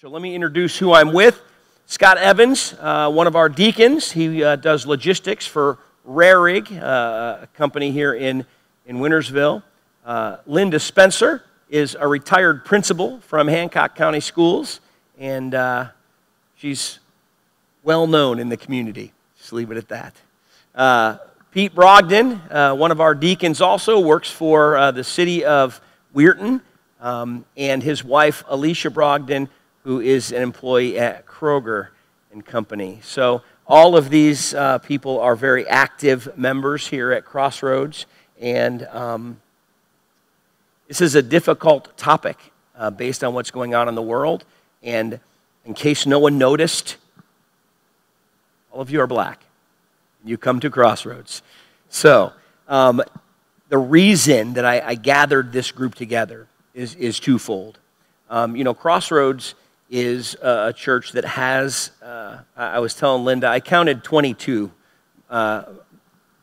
So let me introduce who I'm with. Scott Evans, uh, one of our deacons. He uh, does logistics for Rarig, uh, a company here in, in Wintersville. Uh, Linda Spencer is a retired principal from Hancock County Schools, and uh, she's well known in the community. Just leave it at that. Uh, Pete Brogdon, one of our deacons, also works for the city of Weirton, um, and his wife, Alicia Brogdon who is an employee at Kroger and Company. So all of these uh, people are very active members here at Crossroads, and um, this is a difficult topic uh, based on what's going on in the world. And in case no one noticed, all of you are black. You come to Crossroads. So, um, the reason that I, I, gathered this group together is, is twofold. Um, you know, Crossroads is a church that has, uh, I was telling Linda, I counted 22 uh,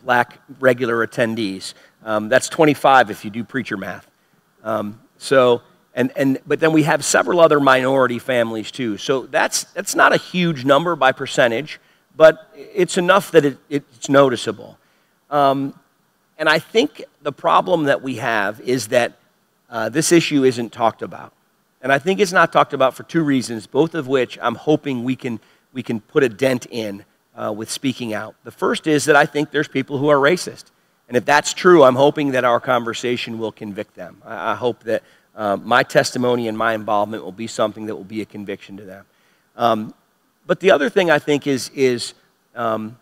black regular attendees. Um, that's 25 if you do preacher math. Um, so, and, and, but then we have several other minority families too. So that's, that's not a huge number by percentage, but it's enough that it, it's noticeable. Um, and I think the problem that we have is that uh, this issue isn't talked about. And I think it's not talked about for two reasons, both of which I'm hoping we can, we can put a dent in uh, with speaking out. The first is that I think there's people who are racist. And if that's true, I'm hoping that our conversation will convict them. I, I hope that uh, my testimony and my involvement will be something that will be a conviction to them. Um, but the other thing I think is, is um,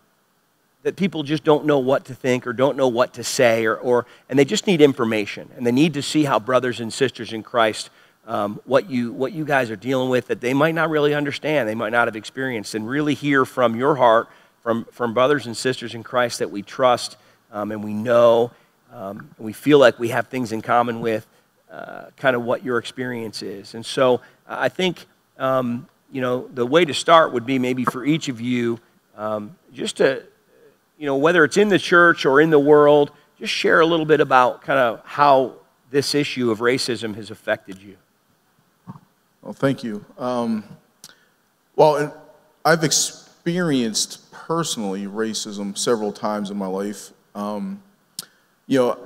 that people just don't know what to think or don't know what to say, or, or, and they just need information. And they need to see how brothers and sisters in Christ um, what, you, what you guys are dealing with that they might not really understand, they might not have experienced, and really hear from your heart, from, from brothers and sisters in Christ that we trust um, and we know, um, and we feel like we have things in common with, uh, kind of what your experience is. And so I think, um, you know, the way to start would be maybe for each of you um, just to, you know, whether it's in the church or in the world, just share a little bit about kind of how this issue of racism has affected you. Well, thank you. Um, well, I've experienced personally racism several times in my life. Um, you know,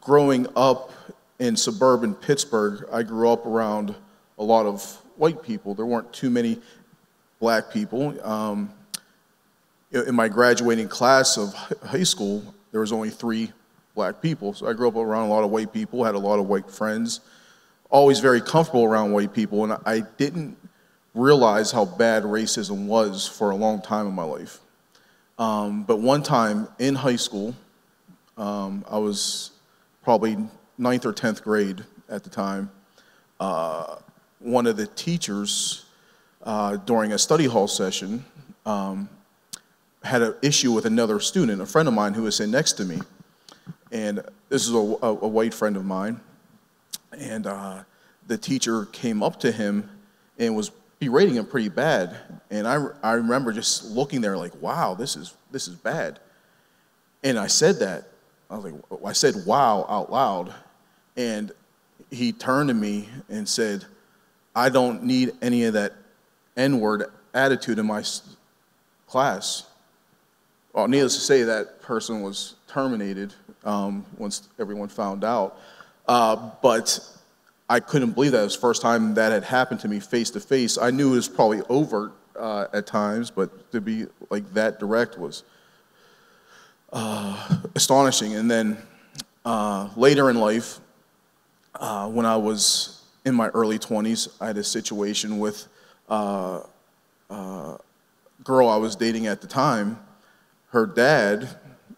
growing up in suburban Pittsburgh, I grew up around a lot of white people. There weren't too many black people. Um, in my graduating class of high school, there was only three black people. So I grew up around a lot of white people, had a lot of white friends always very comfortable around white people, and I didn't realize how bad racism was for a long time in my life. Um, but one time in high school, um, I was probably ninth or 10th grade at the time. Uh, one of the teachers uh, during a study hall session um, had an issue with another student, a friend of mine who was sitting next to me. And this is a, a, a white friend of mine. And uh, the teacher came up to him and was berating him pretty bad. And I, I remember just looking there like, wow, this is, this is bad. And I said that. I was like, I said wow out loud. And he turned to me and said, I don't need any of that N word attitude in my class. Well, needless to say, that person was terminated um, once everyone found out. Uh, but I couldn't believe that. It was the first time that had happened to me face to face. I knew it was probably overt uh, at times, but to be like that direct was uh, astonishing. And then uh, later in life, uh, when I was in my early 20s, I had a situation with uh, a girl I was dating at the time. Her dad,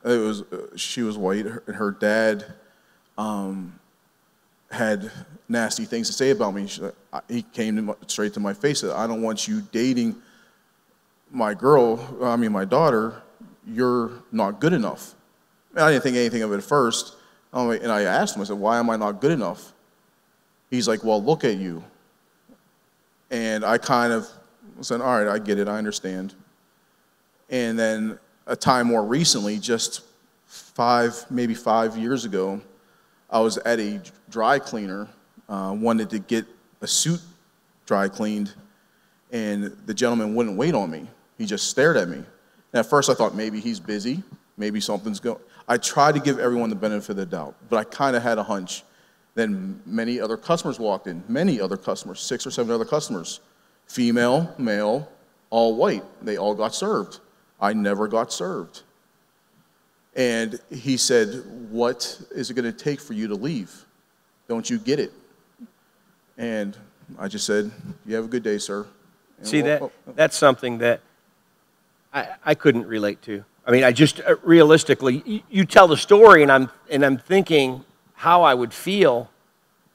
it was she was white, and her dad. Um, had nasty things to say about me. He came straight to my face and said, I don't want you dating my girl, I mean my daughter, you're not good enough. I didn't think anything of it at first. Um, and I asked him, I said, why am I not good enough? He's like, well, look at you. And I kind of said, all right, I get it, I understand. And then a time more recently, just five, maybe five years ago, I was at a dry cleaner, uh, wanted to get a suit dry cleaned, and the gentleman wouldn't wait on me. He just stared at me. And at first, I thought maybe he's busy, maybe something's going. I tried to give everyone the benefit of the doubt, but I kind of had a hunch. Then many other customers walked in, many other customers, six or seven other customers, female, male, all white. They all got served. I never got served. And he said, What is it going to take for you to leave? Don't you get it? And I just said, You have a good day, sir. And See, well, that, oh, that's something that I, I couldn't relate to. I mean, I just uh, realistically, you, you tell the story, and I'm, and I'm thinking how I would feel,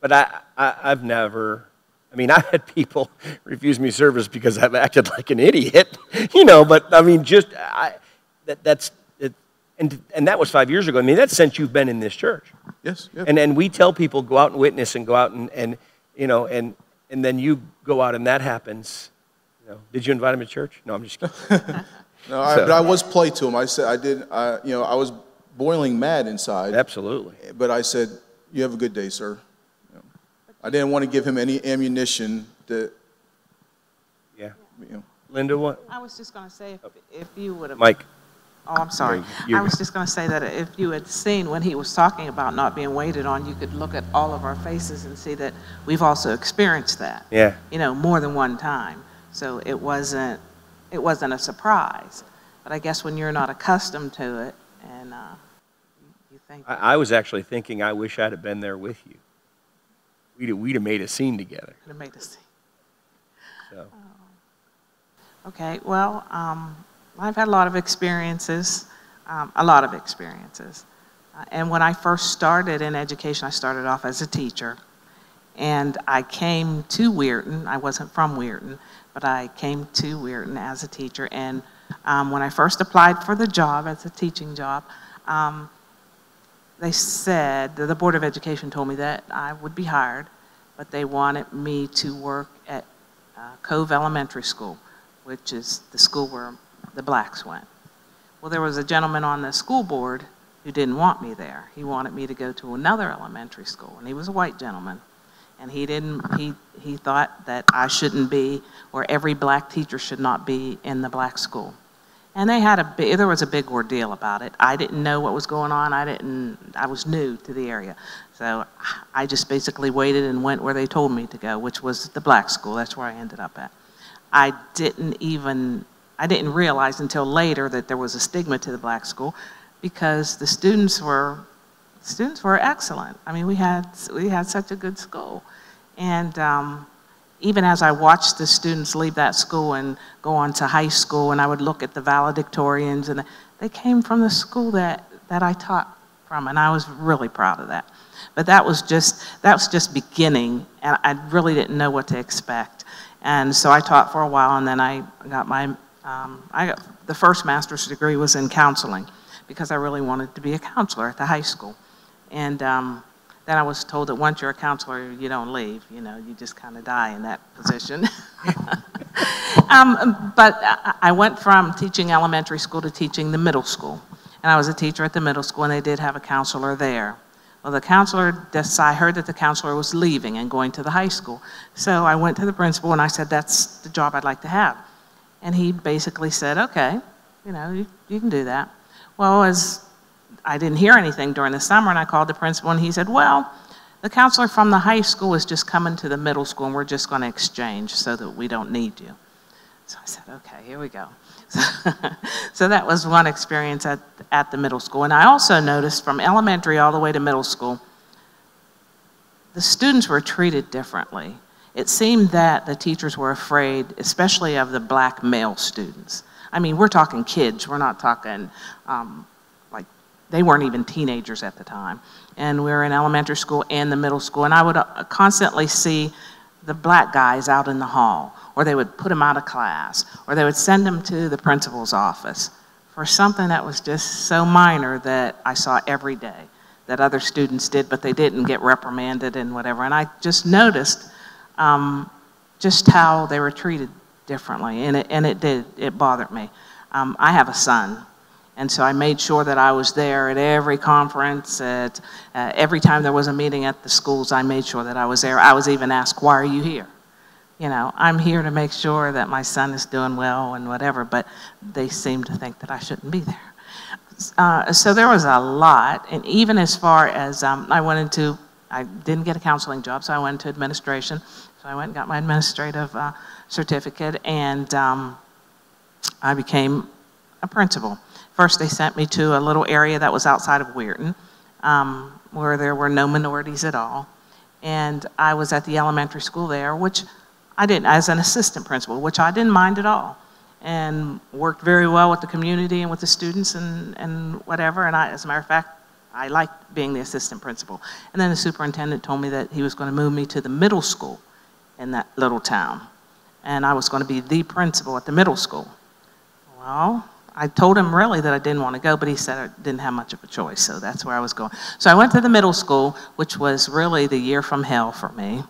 but I, I, I've never, I mean, I've had people refuse me service because I've acted like an idiot, you know, but I mean, just, I, that, that's, and, and that was five years ago. I mean, that's since you've been in this church. yes, yeah. And and we tell people go out and witness and go out and, and you know and and then you go out and that happens. You know, did you invite him to church? No, I'm just kidding. No, I, So- but I was polite to him. I said, I did, I, you know, I was boiling mad inside, Absolutely. but I said, you have a good day, sir. You know, I didn't want to give him any ammunition that, Yeah. you know. Linda, what? I was just going to say, if, if you would have. Mike. Oh, I'm sorry. you're- I was just going to say that if you had seen when he was talking about not being waited on, you could look at all of our faces and see that we've also experienced that. Yeah. You know, more than one time. So it wasn't, it wasn't a surprise. But I guess when you're not accustomed to it and uh, you think, I, I was actually thinking I wish I'd have been there with you. We'd have, we'd have made a scene together. could have made a scene. So. Okay, well, um, I've had a lot of experiences, um, a lot of experiences. Uh, and when I first started in education, I started off as a teacher. And I came to Weirton, I wasn't from Weirton, but I came to Weirton as a teacher. And um, when I first applied for the job, as a teaching job, um, they said, the Board of Education told me that I would be hired, but they wanted me to work at uh, Cove Elementary School, which is the school where the blacks went. Well, there was a gentleman on the school board who didn't want me there. He wanted me to go to another elementary school, and he was a white gentleman. And he didn't, he, he thought that I shouldn't be, or every black teacher should not be in the black school. And they had a big, there was a big ordeal about it. I didn't know what was going on. I didn't, I was new to the area. So I just basically waited and went where they told me to go, which was the black school. That's where I ended up at. I didn't even, I didn't realize until later that there was a stigma to the black school because the students were, students were excellent. I mean, we had, we had such a good school. And um, even as I watched the students leave that school and go on to high school, and I would look at the valedictorians, and they came from the school that, that I taught from, and I was really proud of that. But that was just, that was just beginning, and I really didn't know what to expect. And so I taught for a while, and then I got my, um, I got, the first master's degree was in counseling, because I really wanted to be a counselor at the high school. And um, then I was told that once you're a counselor, you don't leave, you know, you just kind of die in that position. um, but I I went from teaching elementary school to teaching the middle school. And I was a teacher at the middle school, and they did have a counselor there. Well, the counselor, I heard that the counselor was leaving and going to the high school. So I went to the principal and I said, that's the job I'd like to have. And he basically said, okay, you know, you, you can do that. Well, as I didn't hear anything during the summer, and I called the principal, and he said, Well, the counselor from the high school is just coming to the middle school, and we're just going to exchange so that we don't need you. So I said, Okay, here we go. so that was one experience at, at the middle school. And I also noticed from elementary all the way to middle school, the students were treated differently. It seemed that the teachers were afraid, especially of the black male students. I mean, we're talking kids, we're not talking um, like they weren't even teenagers at the time. And we were in elementary school and the middle school, and I would uh, constantly see the black guys out in the hall, or they would put them out of class, or they would send them to the principal's office for something that was just so minor that I saw every day that other students did, but they didn't get reprimanded and whatever. And I just noticed um, just how they were treated differently, and it, and it did, it bothered me. Um, I have a son, and so I made sure that I was there at every conference, at uh, every time there was a meeting at the schools, I made sure that I was there. I was even asked, why are you here? you know, I'm here to make sure that my son is doing well and whatever, but they seem to think that I shouldn't be there. Uh, so there was a lot, and even as far as um, I went into, I didn't get a counseling job, so I went into administration. So I went and got my administrative uh, certificate, and um, I became a principal. First, they sent me to a little area that was outside of Weirton, um, where there were no minorities at all. And I was at the elementary school there, which I didn't, as an assistant principal, which I didn't mind at all and worked very well with the community and with the students and, and whatever. And I, as a matter of fact, I liked being the assistant principal. And then the superintendent told me that he was going to move me to the middle school in that little town. And I was going to be the principal at the middle school. Well, I told him really that I didn't want to go, but he said I didn't have much of a choice, so that's where I was going. So I went to the middle school, which was really the year from hell for me.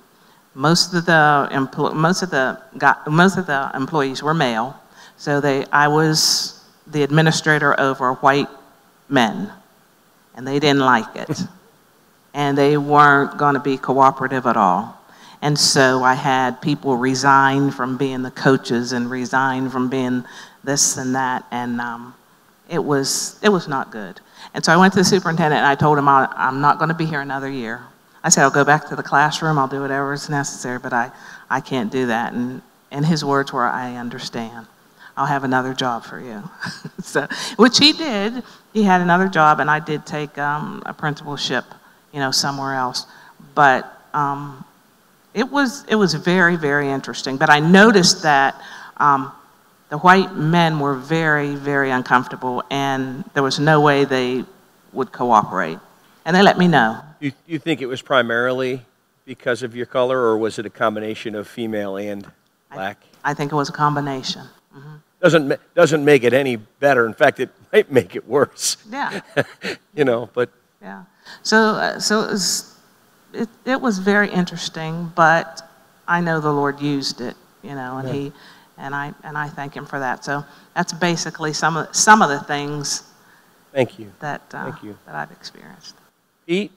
Most of the most of the most of the employees were male, so they, I was the administrator over white men, and they didn't like it. and they weren't going to be cooperative at all. And so I had people resign from being the coaches and resign from being this and that, and um, it was it was not good. And so I went to the superintendent and I told him I'm not going to be here another year. I said I'll go back to the classroom, I'll do whatever is necessary, but I I can't do that. And and his words were, I understand. I'll have another job for you. so, which he did. He had another job, and I did take um, a principalship, you know, somewhere else. But um, it was it was very very interesting. But I noticed that um, the white men were very very uncomfortable, and there was no way they would cooperate. And they let me know. You, you think it was primarily because of your color, or was it a combination of female and black? I, I think it was a combination. Mm-hmm. Doesn't, doesn't make it any better. In fact, it might make it worse. Yeah. you know, but. Yeah. So, uh, so it was, it, it was very interesting, but I know the Lord used it, you know, and yeah. He, and I, and I thank Him for that. So that's basically some of, some of the things. Thank you. That, uh, thank you. that I've experienced. Pete?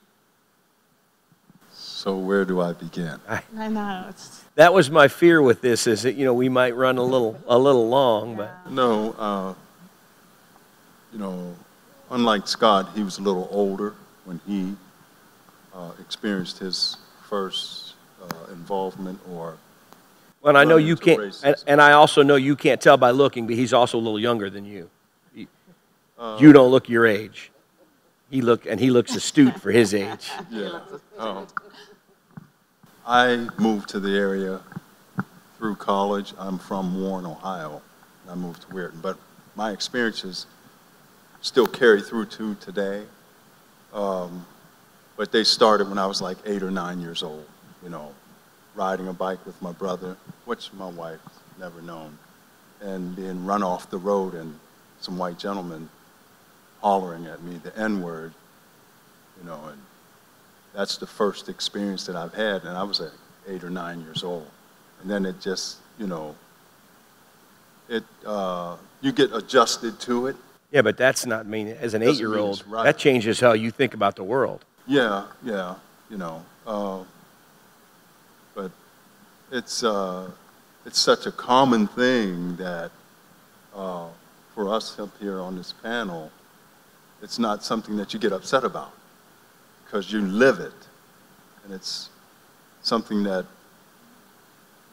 So where do I begin? I, I know. It's, that was my fear with this is that you know we might run a little a little long but no uh, you know unlike scott he was a little older when he uh, experienced his first uh, involvement or well i know you can't and, and, i also know you can't tell by looking but he's also a little younger than you you, uh, you don't look your age he look and he looks astute for his age yeah oh. I moved to the area through college. I'm from Warren, Ohio. I moved to Weirton, but my experiences still carry through to today. Um, but they started when I was like eight or nine years old, you know, riding a bike with my brother, which my wife never known, and being run off the road and some white gentlemen hollering at me the N word, you know, and that's the first experience that I've had, and I was at eight or nine years old. And then it just, you know, it uh, you get adjusted to it. Yeah, but that's not mean as an eight-year-old. Right. That changes how you think about the world. Yeah, yeah, you know, uh, but it's uh, it's such a common thing that uh, for us up here on this panel, it's not something that you get upset about because you live it. And it's something that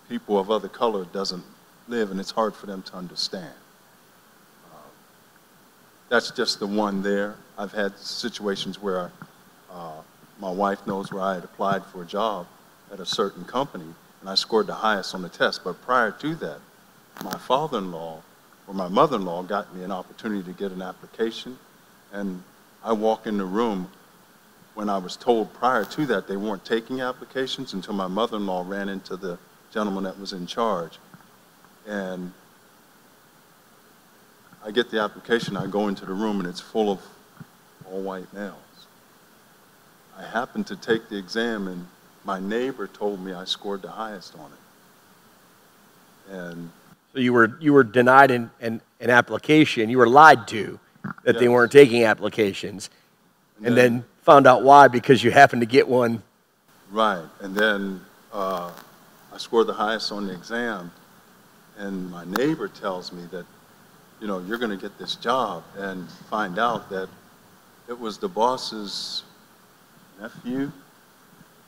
people of other color doesn't live, and it's hard for them to understand. Uh, that's just the one there. I've had situations where uh, my wife knows where I had applied for a job at a certain company, and I scored the highest on the test. But prior to that, my father-in-law or my mother-in-law got me an opportunity to get an application, and I walk in the room when I was told prior to that they weren't taking applications until my mother-in-law ran into the gentleman that was in charge. And I get the application, I go into the room, and it's full of all white males. Happened to take the exam, and my neighbor told me I scored the highest on it. And so you were you were denied an, an, an application. You were lied to that yes. they weren't taking applications, and, and then, then found out why because you happened to get one. Right, and then uh, I scored the highest on the exam, and my neighbor tells me that, you know, you're going to get this job, and find out that it was the boss's nephew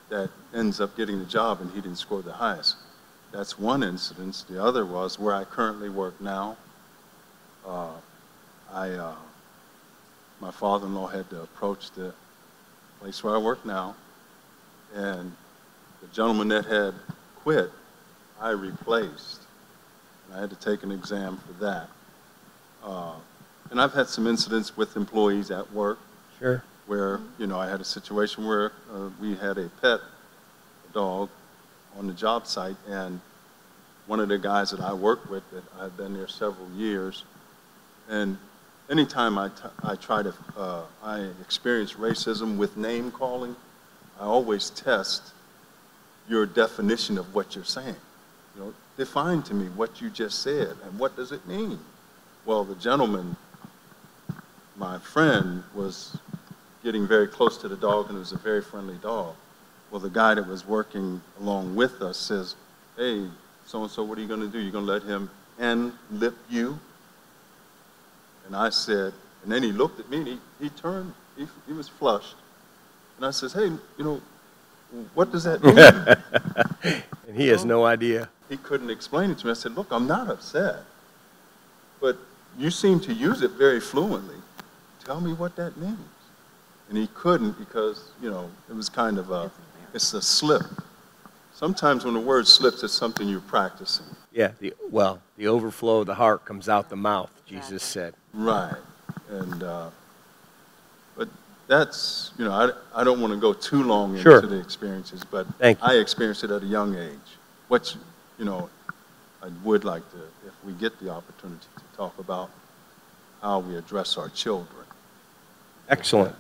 that ends up getting the job, and he didn't score the highest. That's one incident. The other was where I currently work now. Uh, I, uh, my father-in-law had to approach the place where I work now, and the gentleman that had quit, I replaced. And I had to take an exam for that. Uh, and I've had some incidents with employees at work Sure. Where, you know, I had a situation where uh, we had a pet dog on the job site, and one of the guys that I work with, that I've been there several years, and anytime I, I try to, uh, I experience racism with name calling, I always test your definition of what you're saying. You know, define to me what you just said, and what does it mean? Well, the gentleman, my friend, was getting very close to the dog, and it was a very friendly dog. Well, the guy that was working along with us says, hey, so-and-so, what are you going to do? You're going to let him end lip you? And I said, and then he looked at me, and he, he turned, he, he was flushed. And I says, hey, you know, what does that mean? And he has no idea. he couldn't explain it to me. I said, look, I'm not upset, but you seem to use it very fluently. Tell me what that means. And he couldn't because, you know, it was kind of a, it's a slip. Sometimes when the word slips, it's something you're practicing. Yeah, the, well, the overflow of the heart comes out the mouth, Jesus said. Right. And, uh, but that's, you know, I, I don't want to go too long Sure. into the experiences, but Thank. I experienced it at a young age. Which, you know, I would like to, if we get the opportunity to talk about how we address our children. Excellent.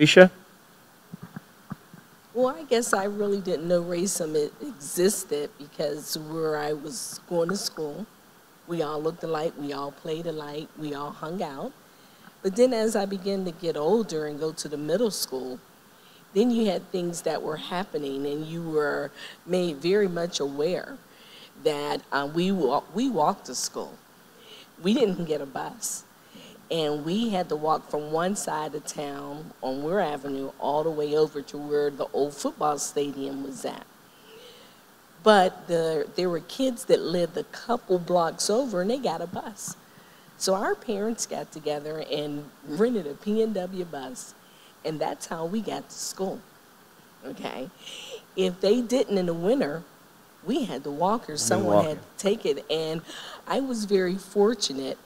Alicia? Well, I guess I really didn't know racism existed because where I was going to school, we all looked alike, we all played alike, we all hung out. But then as I began to get older and go to the middle school, then you had things that were happening and you were made very much aware that uh, we, we walked to school. We didn't get a bus. And we had to walk from one side of town on Weir Avenue all the way over to where the old football stadium was at. But the, there were kids that lived a couple blocks over and they got a bus. So our parents got together and rented a P&W bus, and that's how we got to school. Okay? If they didn't in the winter, we had to walk or someone had to take it. And I was very fortunate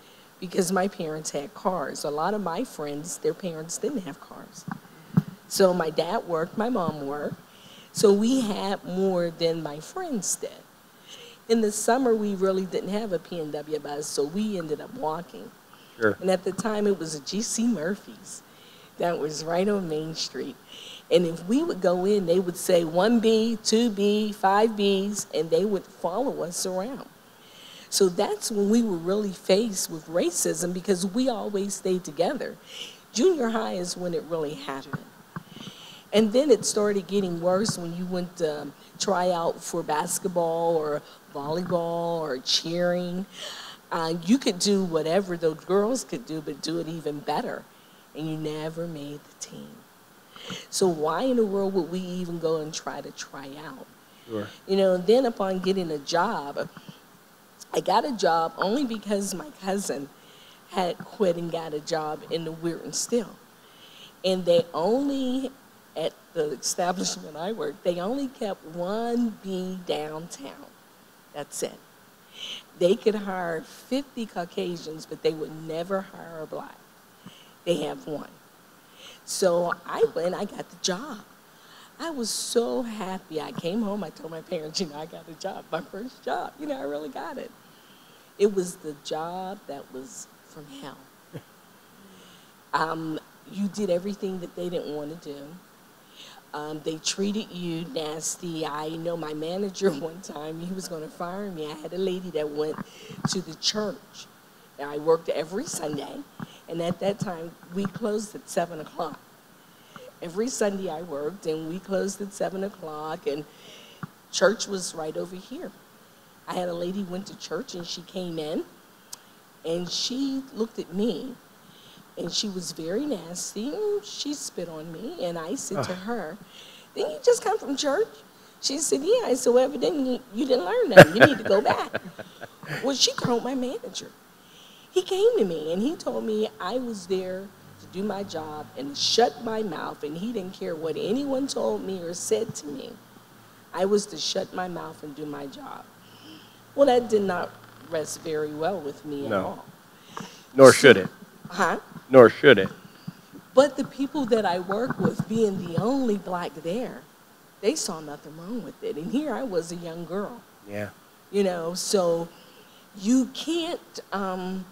because my parents had cars. A lot of my friends, their parents didn't have cars. So my dad worked, my mom worked. So we had more than my friends did. In the summer, we really didn't have a P&W bus, so we ended up walking. Sure. And at the time, it was a GC Murphy's that was right on Main Street. And if we would go in, they would say 1B, 2B, 5Bs, and they would follow us around. So that's when we were really faced with racism because we always stayed together. Junior high is when it really happened. And then it started getting worse when you went to try out for basketball or volleyball or cheering. Uh, you could do whatever those girls could do, but do it even better. And you never made the team. So why in the world would we even go and try to try out? Sure. You know, then upon getting a job, I got a job only because my cousin had quit and got a job in the Weirton Steel. And they only, at the establishment I worked, they only kept one B downtown. That's it. They could hire 50 Caucasians, but they would never hire a black. They have one. So I went, I got the job. I was so happy. I came home, I told my parents, you know, I got a job, my first job. You know, I really got it. It was the job that was from hell. Um, you did everything that they didn't want to do. Um, they treated you nasty. I know my manager one time, he was going to fire me. I had a lady that went to the church. And I worked every Sunday, and at that time, we closed at 7 o'clock. every Sunday I worked, and we closed at 7 o'clock, and church was right over here. I had a lady went to church, and she came in, and she looked at me, and she was very nasty. And she spit on me, and I said to her, "Didn't you just come from church?" She said, "Yeah." I said, "Well, evidently you didn't learn nothing. You need to go back." well, she called my manager. He came to me and he told me I was there to do my job and shut my mouth, and he didn't care what anyone told me or said to me. I was to shut my mouth and do my job. Well, that did not rest very well with me at No. all. Nor should it. Huh? Nor should it. But the people that I work with, being the only black there, they saw nothing wrong with it. And here I was a young girl, Yeah. you know, so you can't, um,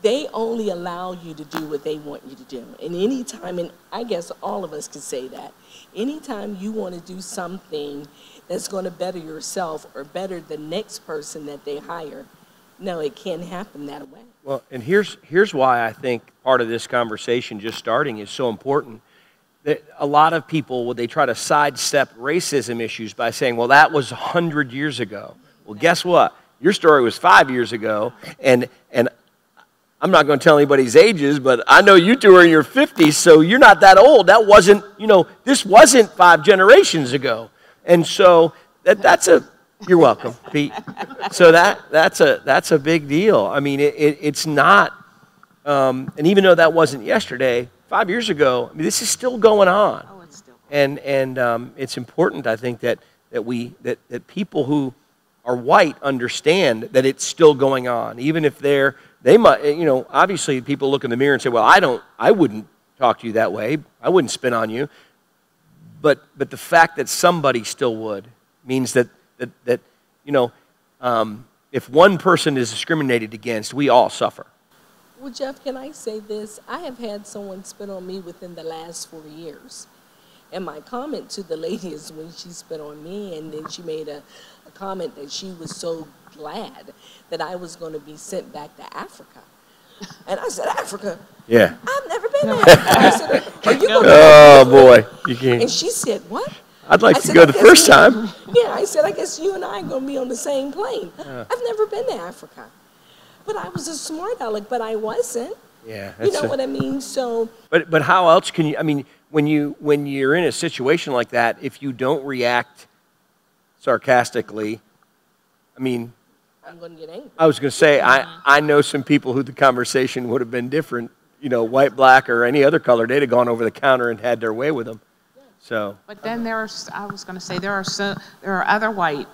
they only allow you to do what they want you to do. And anytime, and I guess all of us can say that, anytime you want to do something that's going to better yourself or better the next person that they hire, no, it can't happen that way. Well, and here's here's why I think part of this conversation just starting is so important. That a lot of people they try to sidestep racism issues by saying, "Well, that was hundred years ago." Well, guess what? Your story was five years ago, and and I'm not going to tell anybody's ages, but I know you two are in your 50s, so you're not that old. That wasn't, you know, this wasn't five generations ago, and so that that's a you're welcome, Pete. So that that's a that's a big deal. I mean, it, it, it's not, um, and even though that wasn't yesterday, five years ago, I mean, this is still going on, Oh, it's still. and and um, it's important, I think, that that we that that people who are white understand that it's still going on, even if they're they might, you know, obviously people look in the mirror and say, well, I don't, I wouldn't talk to you that way, I wouldn't spit on you, but but the fact that somebody still would means that that, that you know, um, if one person is discriminated against, we all suffer. Well, Jeff, can I say this? I have had someone spit on me within the last four years. And my comment to the lady is when she spit on me, and then she made a, a comment that she was so glad that I was going to be sent back to Africa. And I said, Africa? Yeah. I've never been to Africa. I said, Are you going to Oh boy, you can't. And she said, What? I'd like I to said, go the first you-" time. Yeah, I said, I guess you and I are going to be on the same plane. I've never been to Africa. But I was a smart aleck, but I wasn't. Yeah, You know a- what I mean? So, But but how else can you? I mean, when you when you're in a situation like that, if you don't react sarcastically, I mean, I'm going to get angry. I was going to say I I know some people who the conversation would have been different. You know, white, black, or any other color, they'd have gone over the counter and had their way with them. So But then there are, s- I was going to say, there are so, there are other white,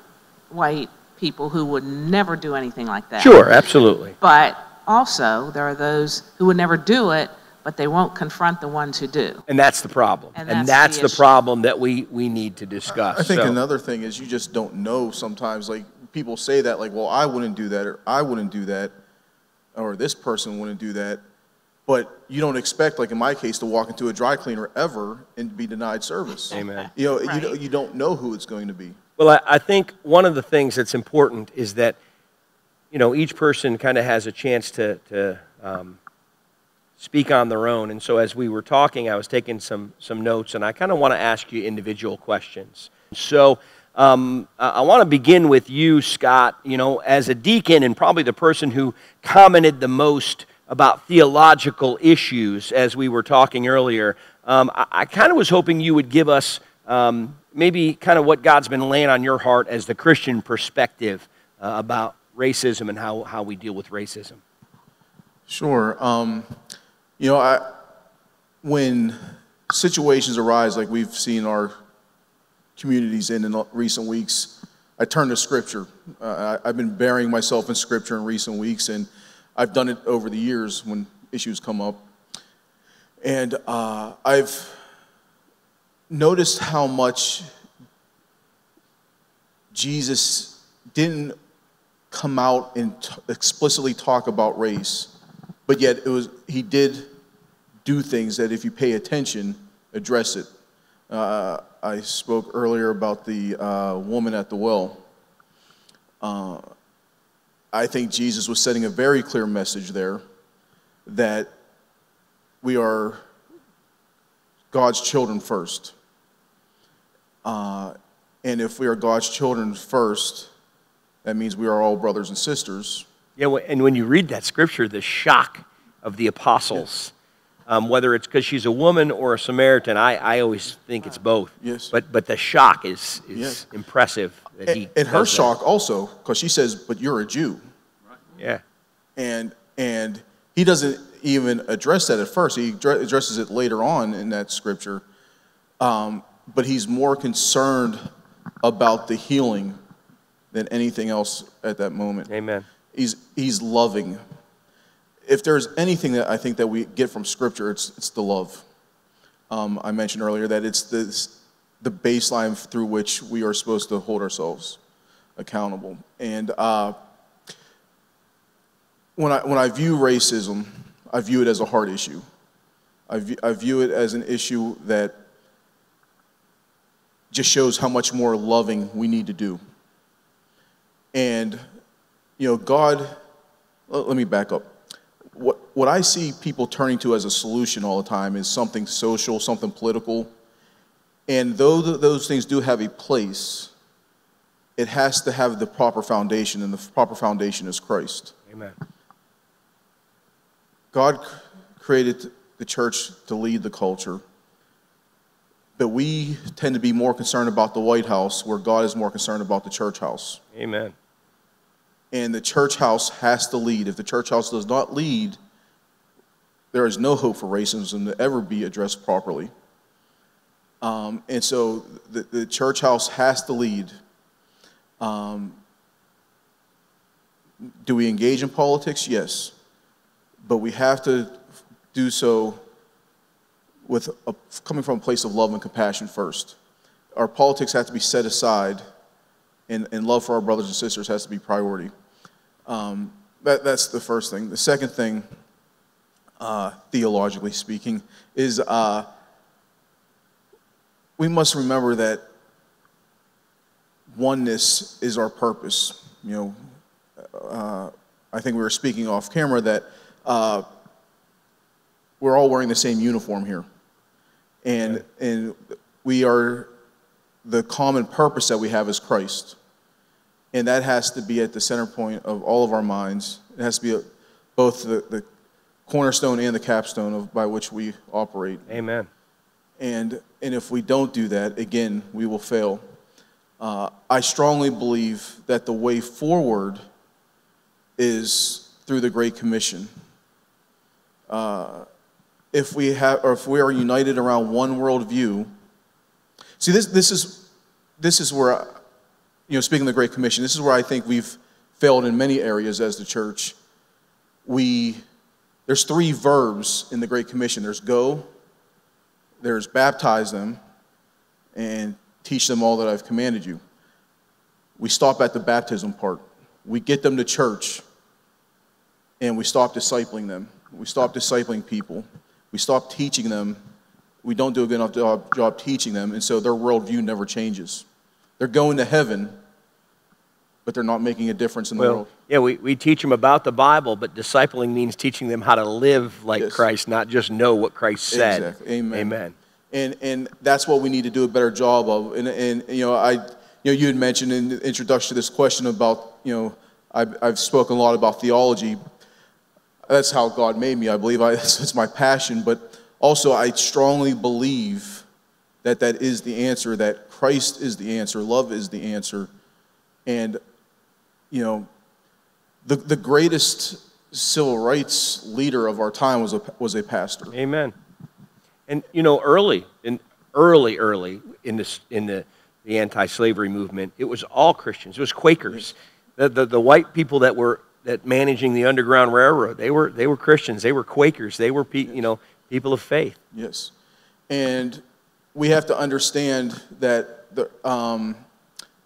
white people who would never do anything like that. sure, absolutely. But also, there are those who would never do it, but they won't confront the ones who do. And that's the problem. And And, that's that's, the the, problem that we, we need to discuss. I think So- another thing is you just don't know sometimes. Like people say that, like, well, I wouldn't do that, or I wouldn't do that, or this person wouldn't do that. But you don't expect, like in my case, to walk into a dry cleaner ever and be denied service. Amen. You know, you, Right. don't, you don't know who it's going to be. Well, I, I think one of the things that's important is that, you know, each person kind of has a chance to, to um, speak on their own. And so as we were talking, I was taking some, some notes, and I kind of want to ask you individual questions. So um, I, want to begin with you, Scott, you know, as a deacon and probably the person who commented the most about theological issues as we were talking earlier. Um, I, I kind of was hoping you would give us um, maybe kind of what God's been laying on your heart as the Christian perspective uh, about racism and how, how we deal with racism. Sure. Um, you know, I, when situations arise like we've seen our communities in in recent weeks, I turn to Scripture. Uh, I've been burying myself in Scripture in recent weeks, and I've done it over the years when issues come up. And uh, I've noticed how much Jesus didn't come out and explicitly talk about race, but yet it was he did do things that, if you pay attention, address it. Uh, I spoke earlier about the uh, woman at the well. Uh, I think Jesus was setting a very clear message there that we are God's children first. Uh, and if we are God's children first, that means we are all brothers and sisters. Yeah, and when you read that scripture, the shock of the apostles, um, whether it's because she's a woman or a Samaritan, I, I always think it's both. Yes. But, but the shock is, is Yes. impressive. That he And, and her that. shock also, because she says, But you're a Jew. Right. Yeah. And, and he doesn't even address that at first. He addresses it later on in that scripture. Um, but he's more concerned about the healing than anything else at that moment. Amen. He's, he's loving. If there's anything that I think that we get from Scripture, it's, it's the love. Um, I mentioned earlier that it's the, the baseline through which we are supposed to hold ourselves accountable. And uh, when, I, when I view racism, I view it as a heart issue. I view, I view it as an issue that just shows how much more loving we need to do. And, you know, God, let me back up. What, I see people turning to as a solution all the time is something social, something political. And though th- those things do have a place, it has to have the proper foundation, and the proper foundation is Christ. Amen. God created the church to lead the culture, but we tend to be more concerned about the White House, where God is more concerned about the church house. Amen. And the church house has to lead. If the church house does not lead, there is no hope for racism to ever be addressed properly. Um, and so the, the church house has to lead. Um, do we engage in politics? Yes. But we have to do so with a, coming from a place of love and compassion first. Our politics have to be set aside and, and love for our brothers and sisters has to be priority. Um, that, that's the first thing. The second thing, uh, theologically speaking, is uh, we must remember that oneness is our purpose. You know, uh, I think we were speaking off camera that uh, we're all wearing the same uniform here, and and we are the common purpose that we have is Christ. And that has to be at the center point of all of our minds. It has to be a, both the, the cornerstone and the capstone of, by which we operate. Amen. And, and if we don't do that, again, we will fail. Uh, I strongly believe that the way forward is through the Great Commission. Uh, if we have, or if we are united around one worldview, see this, this is this is where, I, you know, speaking of the Great Commission, this is where I think we've failed in many areas as the church. We there's three verbs in the Great Commission. There's go, there's baptize them, and teach them all that I've commanded you. We stop at the baptism part. We get them to church, and we stop discipling them. We stop discipling people. We stop teaching them. We don't do a good enough job, teaching them, and so their worldview never changes. They're going to heaven, but they're not making a difference in the Well, world. yeah, we, we teach them about the Bible, but discipling means teaching them how to live like Yes. Christ, not just know what Christ said. Exactly. Amen. Amen. and and that's what we need to do a better job of. And and you know, I you know, you had mentioned in the introduction to this question about you know, I've I've spoken a lot about theology. That's how God made me. I believe I, it's my passion, but also I strongly believe that that is the answer. That Christ is the answer. Love is the answer, and you know, the the greatest civil rights leader of our time was a was a pastor. Amen. And you know, early in early, early in this in the, the anti-slavery movement, it was all Christians. It was Quakers. The, the, the white people that were that managing the Underground Railroad, they were they were Christians. They were Quakers. They were pe- you know people of faith. Yes. And we have to understand that the, um,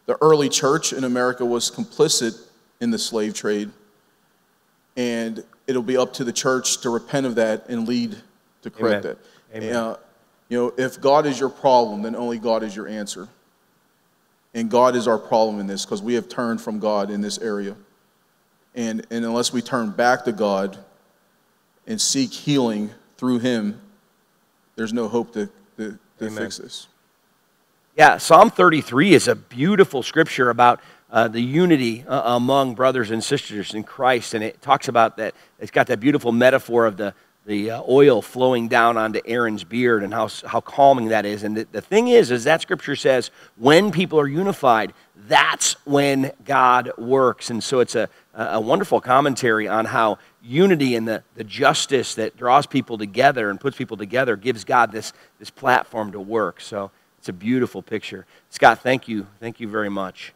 the early church in America was complicit in the slave trade. And it'll be up to the church to repent of that and lead to correct Amen. that. Amen. Uh, you know, if God is your problem, then only God is your answer. And God is our problem in this because we have turned from God in this area. And, and unless we turn back to God and seek healing through Him, there's no hope to, to Amen. fix this. Yeah, Psalm 33 is a beautiful scripture about uh, the unity uh, among brothers and sisters in Christ. And it talks about that, it's got that beautiful metaphor of the, the uh, oil flowing down onto Aaron's beard and how, how calming that is. And the, the thing is, is that scripture says when people are unified, that's when God works. And so it's a, a wonderful commentary on how unity and the, the justice that draws people together and puts people together gives God this, this platform to work. So it's a beautiful picture. Scott, thank you. Thank you very much.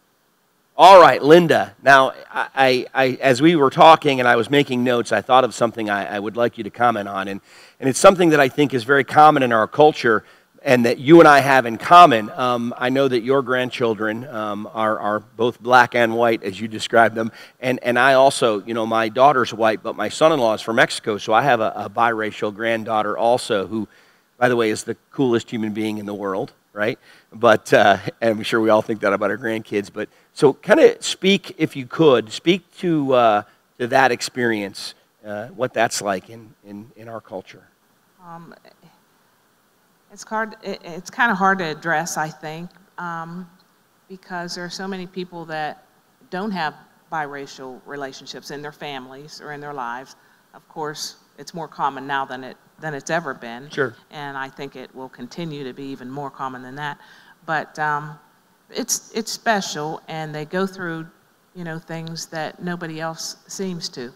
All right, Linda. Now, I, I, as we were talking and I was making notes, I thought of something I, I would like you to comment on. And, and it's something that I think is very common in our culture and that you and I have in common. Um, I know that your grandchildren um, are, are both black and white, as you described them. And, and I also, you know, my daughter's white, but my son in law is from Mexico. So I have a, a biracial granddaughter also, who, by the way, is the coolest human being in the world right? But uh, I'm sure we all think that about our grandkids. But so, kind of speak, if you could, speak to uh, to that experience, uh, what that's like in, in, in our culture. Um, it's hard. It, it's kind of hard to address, I think, um, because there are so many people that don't have biracial relationships in their families or in their lives. Of course, it's more common now than it than it's ever been. Sure. And I think it will continue to be even more common than that. But um, it's it's special, and they go through, you know, things that nobody else seems to,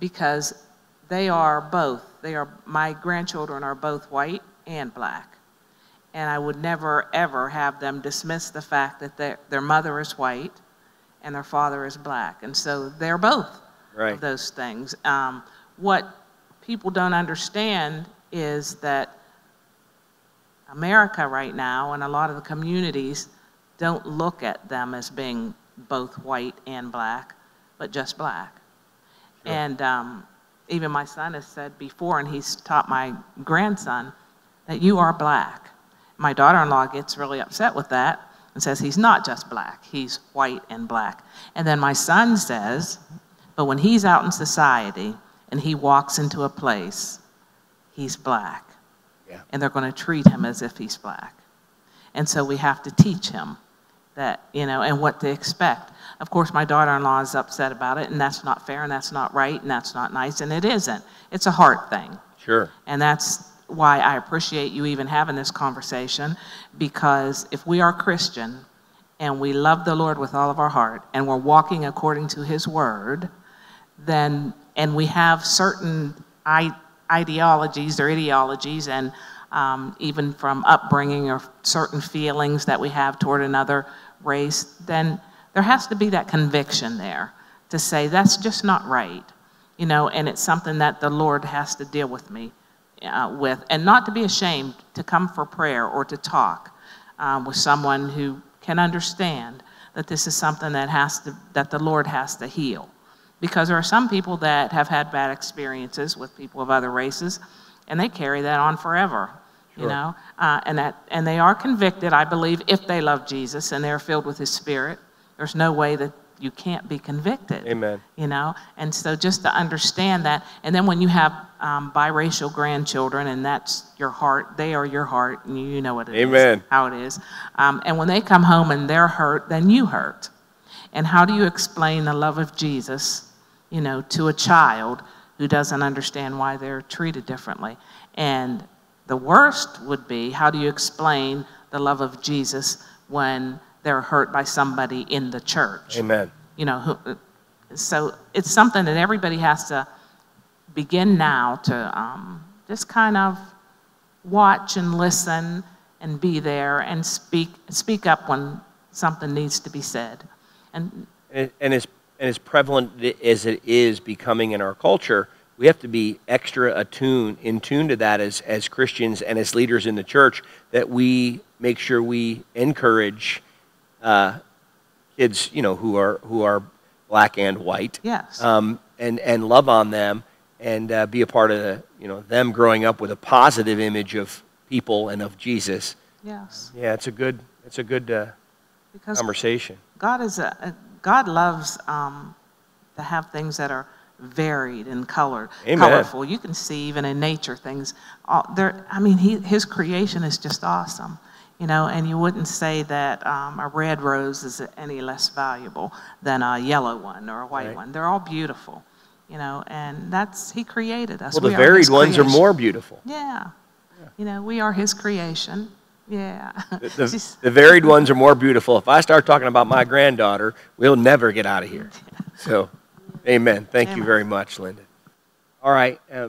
because they are both. They are my grandchildren are both white and black, and I would never ever have them dismiss the fact that their their mother is white, and their father is black, and so they're both Right. of those things. Um, what people don't understand is that America right now and a lot of the communities don't look at them as being both white and black, but just black. And um, even my son has said before, and he's taught my grandson, that you are black. My daughter in law gets really upset with that and says he's not just black, he's white and black. And then my son says, but when he's out in society and he walks into a place, he's black. Yeah. And they're going to treat him as if he's black. And so we have to teach him that, you know, and what to expect. Of course, my daughter in law is upset about it, and that's not fair, and that's not right, and that's not nice, and it isn't. It's a heart thing. Sure. And that's why I appreciate you even having this conversation because if we are Christian and we love the Lord with all of our heart and we're walking according to his word, then and we have certain I- ideologies or ideologies and um, even from upbringing or certain feelings that we have toward another race, then there has to be that conviction there to say that's just not right, you know, and it's something that the Lord has to deal with me uh, with, and not to be ashamed to come for prayer or to talk um, with someone who can understand that this is something that has to that the Lord has to heal, because there are some people that have had bad experiences with people of other races, and they carry that on forever. You know, uh, and that and they are convicted, I believe, if they love Jesus and they're filled with His Spirit. There's no way that you can't be convicted Amen. you know and so just to understand that and then when you have um, biracial grandchildren and that's your heart they are your heart and you know what it is, Amen. how it is um, and when they come home and they're hurt then you hurt and how do you explain the love of jesus you know to a child who doesn't understand why they're treated differently and the worst would be how do you explain the love of jesus when they're hurt by somebody in the church Amen. you know, who, so it's something that everybody has to begin now to um, just kind of watch and listen and be there and speak speak up when something needs to be said. And And, and, as, and as prevalent as it is becoming in our culture, we have to be extra attuned, in tune to that as, as Christians and as leaders in the church, that we make sure we encourage uh, kids, you know, who are, who are black and white, yes, um, and, and love on them and uh, be a part of the, you know, them growing up with a positive image of people and of Jesus. yes, Yeah, it's a good, it's a good uh, because conversation. God is a, a God loves um, to have things that are varied and colored, Amen. colorful. You can see even in nature things. All, there, I mean, he, his creation is just awesome. You know, and you wouldn't say that um, a red rose is any less valuable than a yellow one or a white Right. one. They're all beautiful. You know, and that's he created us. Well, the We varied ones are more beautiful. Yeah. You know, we are his creation. Yeah. The, the- varied ones are more beautiful. If I start talking about my granddaughter, we'll never get out of here. So, amen. Thank you very much, Linda. All right. Uh,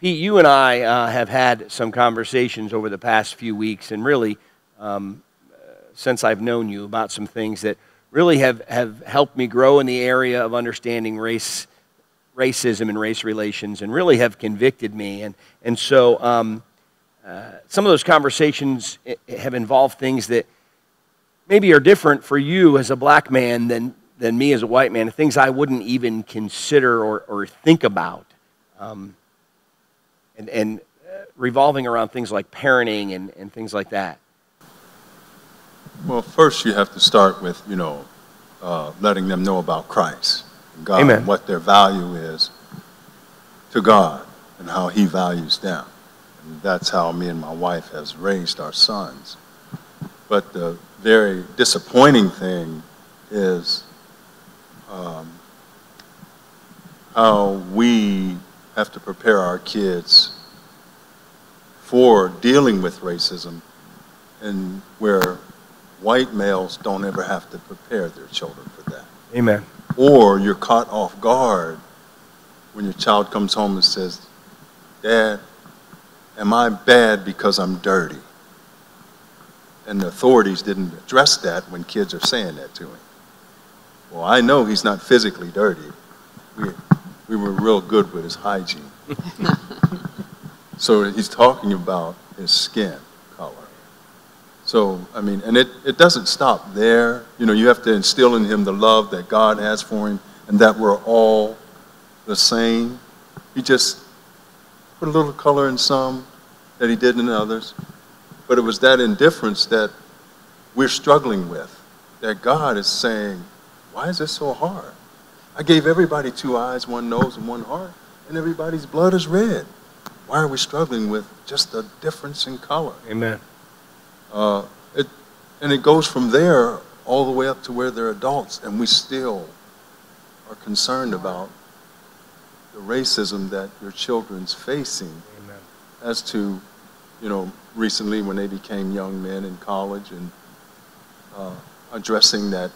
Pete, you and I uh, have had some conversations over the past few weeks, and really, um, uh, since I've known you, about some things that really have, have helped me grow in the area of understanding race, racism and race relations, and really have convicted me. And, and so, um, uh, some of those conversations have involved things that maybe are different for you as a black man than, than me as a white man, things I wouldn't even consider or, or think about. Um, and and uh, revolving around things like parenting and, and things like that. Well, first you have to start with, you know, uh, letting them know about Christ and God, Amen. and what their value is to God and how He values them. That's how me and my wife has raised our sons. But the very disappointing thing is um, how we have to prepare our kids for dealing with racism and where white males don't ever have to prepare their children for that. Amen. Or you're caught off guard when your child comes home and says, Dad, am I bad because I'm dirty? And the authorities didn't address that when kids are saying that to him. Well, I know he's not physically dirty. We, we were real good with his hygiene. so he's talking about his skin color. So, I mean, and it, it doesn't stop there. You know, you have to instill in him the love that God has for him and that we're all the same. He just put a little color in some that he did in others. But it was that indifference that we're struggling with, that God is saying, why is this so hard? I gave everybody two eyes, one nose, and one heart, and everybody's blood is red. Why are we struggling with just a difference in color? Amen. Uh, it, and it goes from there all the way up to where they're adults, and we still are concerned about the racism that your children's facing Amen. as to, you know, recently when they became young men in college and uh, addressing that,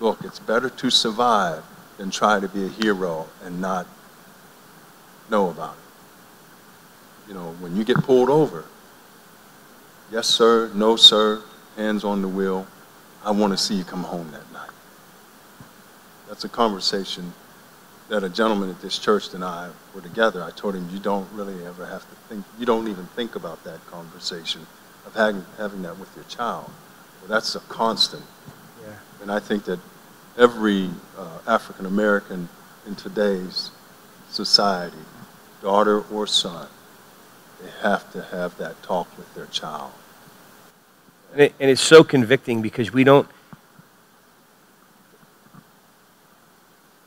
look, it's better to survive than try to be a hero and not know about it. You know, when you get pulled over, yes, sir, no, sir, hands on the wheel, I want to see you come home that night. That's a conversation that a gentleman at this church and I were together. I told him, you don't really ever have to think, you don't even think about that conversation of having, having that with your child. Well, that's a constant. Yeah. And I think that every uh, African American in today's society, daughter or son, they have to have that talk with their child. And, it, and it's so convicting because we don't,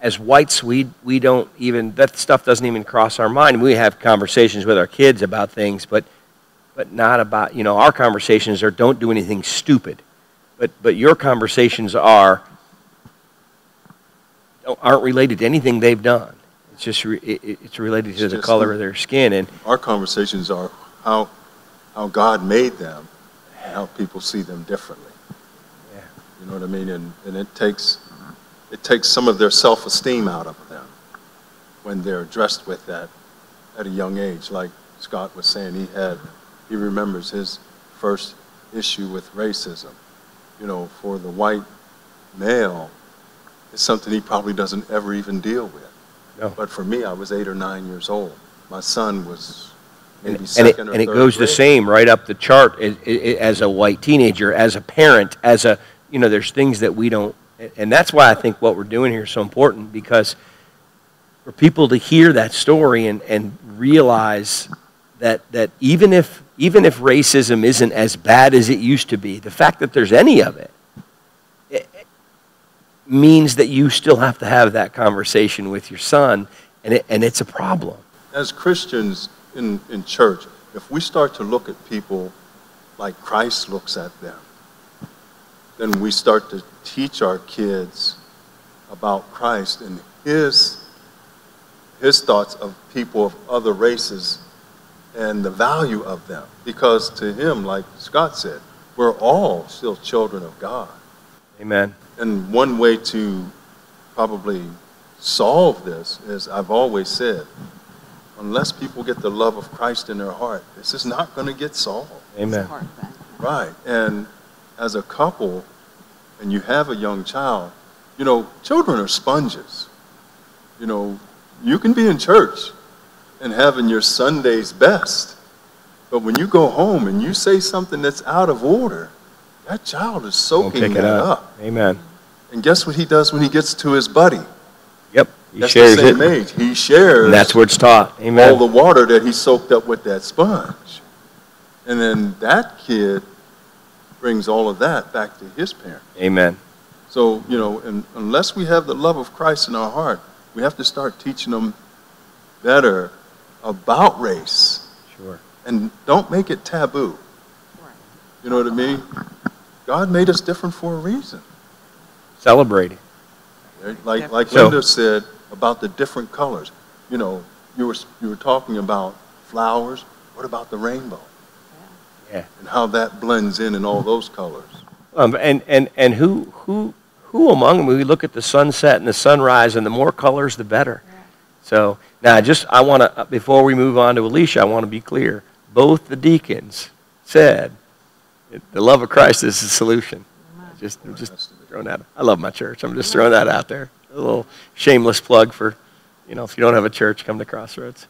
as whites, we, we don't even, that stuff doesn't even cross our mind. We have conversations with our kids about things, but, but not about, you know, our conversations are don't do anything stupid. But, but your conversations are, aren't related to anything they've done. It's just, re, it, it- it's related to It's the color of their skin. And Our conversations are how, how God made them and how people see them differently. Yeah. You know what I mean? And, and it takes, it takes some of their self-esteem out of them when they're addressed with that at a young age. Like Scott was saying, he had, he remembers his first issue with racism. You know, for the white male, it's something he probably doesn't ever even deal with. No. But for me, I was eight or nine years old. My son was maybe and, and it, or and it goes the same right up the chart as, as a white teenager, as a parent, as a, you know, there's things that we don't, and that's why I think what we're doing here is so important because for people to hear that story and, and realize that, that even if, even if racism isn't as bad as it used to be, the fact that there's any of it, it means that you still have to have that conversation with your son and, it, and it's a problem. As Christians in, in church, if we start to look at people like Christ looks at them, then we start to teach our kids about Christ and his, his thoughts of people of other races and the value of them. Because to him, like Scott said, we're all still children of God. Amen. And one way to probably solve this is I've always said, unless people get the love of Christ in their heart, this is not going to get solved. Amen. Right. And as a couple, and you have a young child, you know, children are sponges. You know, you can be in church and having your Sunday's best, but when you go home and you say something that's out of order, that child is soaking that up. up. Amen. And guess what he does when he gets to his buddy? Yep. He That's shares the same it. age. He shares And that's where it's taught. Amen. All the water that he soaked up with that sponge. And then that kid brings all of that back to his parent. Amen. So, you know, and unless we have the love of Christ in our heart, we have to start teaching them better about race. Sure. And don't make it taboo. Right. You know what I mean? God made us different for a reason. Celebrating. Like, like So- Linda said about the different colors. You know, you were, you were talking about flowers. What about the rainbow? Yeah. And how that blends in in all those colors. Um, and, and, and who, who, who among them, we look at the sunset and the sunrise, and the more colors, the better. So now, just I want to, before we move on to Alicia, I want to be clear. Both the deacons said the love of Christ is the solution. Just, I'm just throwing that. I love my church. I'm just throwing that out there. A little shameless plug for, you know, if you don't have a church, come to Crossroads.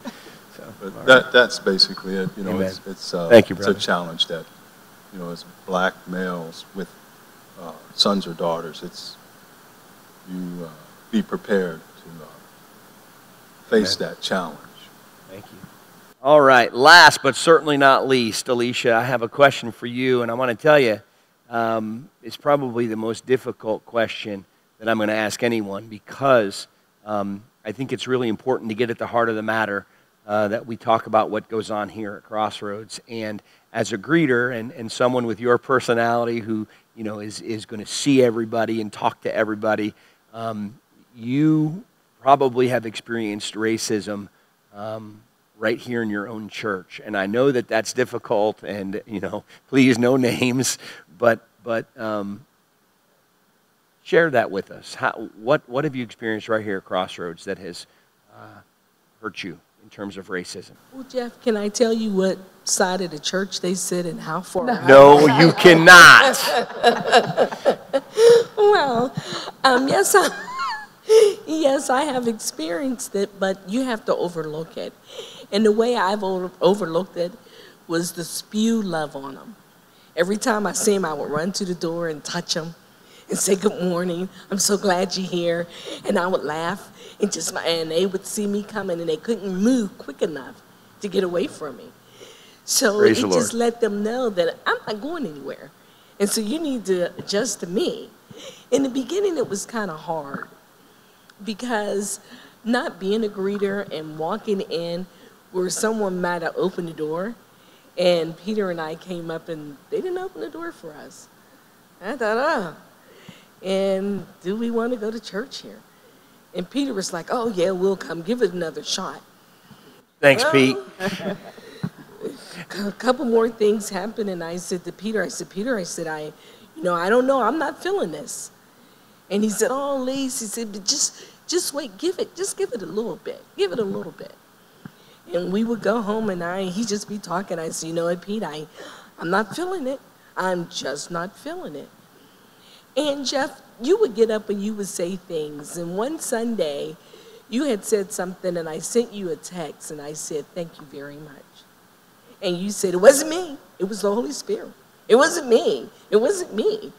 All But right. that, that's basically it. You know, Amen. it's, it's, uh, Thank you, it's a challenge that, you know, as black males with uh, sons or daughters, it's, you uh, be prepared to uh, face that challenge. Thank you. All right. Last but certainly not least, Alicia, I have a question for you, and I want to tell you, um, it's probably the most difficult question that I'm going to ask anyone because um, I think it's really important to get at the heart of the matter uh, that we talk about what goes on here at Crossroads. And as a greeter and, and someone with your personality who you know is, is going to see everybody and talk to everybody, um, you probably have experienced racism um, right here in your own church. And I know that that's difficult, and you know, please no names, but but um, share that with us. How, what what have you experienced right here at Crossroads that has uh, hurt you in terms of racism? Well, Jeff, can I tell you what side of the church they sit and how far out? No, you cannot. Well, um, yes, I, yes, I have experienced it, but you have to overlook it. And the way I've over, overlooked it was the spew love on them. Every time I see him, I would run to the door and touch him and say, Good morning. I'm so glad you're here. And I would laugh and just, and they would see me coming and they couldn't move quick enough to get away from me. So Praise it just let them know that I'm not going anywhere. And so you need to adjust to me. In the beginning, it was kind of hard because not being a greeter and walking in where someone might have opened the door, and Peter and I came up and they didn't open the door for us. I thought, oh, and do we want to go to church here? And Peter was like, oh, yeah, we'll come. Give it another shot. Thanks, Well, Pete. a couple more things happened and I said to Peter, I said, Peter, I said, I, you know, I don't know, I'm not feeling this. And he said, oh, Lise, he said, but just, just wait, give it, just give it a little bit, give it a little bit. And we would go home and I, he'd just be talking. I said, you know what, Pete, I, I'm not feeling it. I'm just not feeling it. And Jeff, you would get up and you would say things. And one Sunday, you had said something and I sent you a text and I said, thank you very much. And you said, It wasn't me. It was the Holy Spirit. It wasn't me. It wasn't me.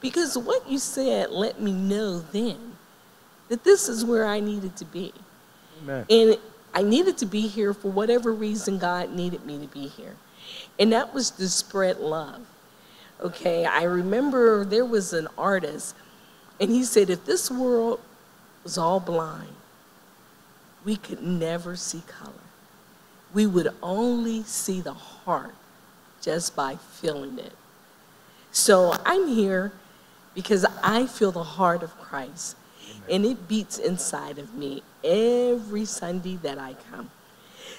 Because what you said let me know then that this is where I needed to be. Amen. And I needed to be here for whatever reason God needed me to be here. And that was to spread love. Okay, I remember there was an artist, and he said, If this world was all blind, we could never see color. We would only see the heart just by feeling it. So I'm here because I feel the heart of Christ, and it beats inside of me every Sunday that I come.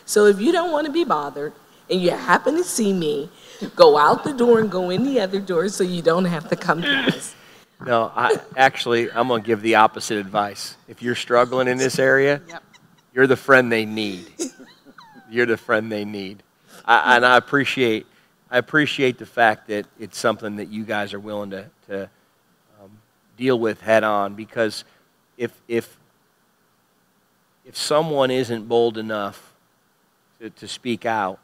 So if you don't want to be bothered, and you happen to see me, go out the door and go in the other door so you don't have to come to us. No, I actually I'm gonna give the opposite advice. If you're struggling in this area, Yep. you're the friend they need. You're the friend they need, I, and I appreciate I appreciate the fact that it's something that you guys are willing to to um, deal with head on. Because if if if someone isn't bold enough to, to speak out,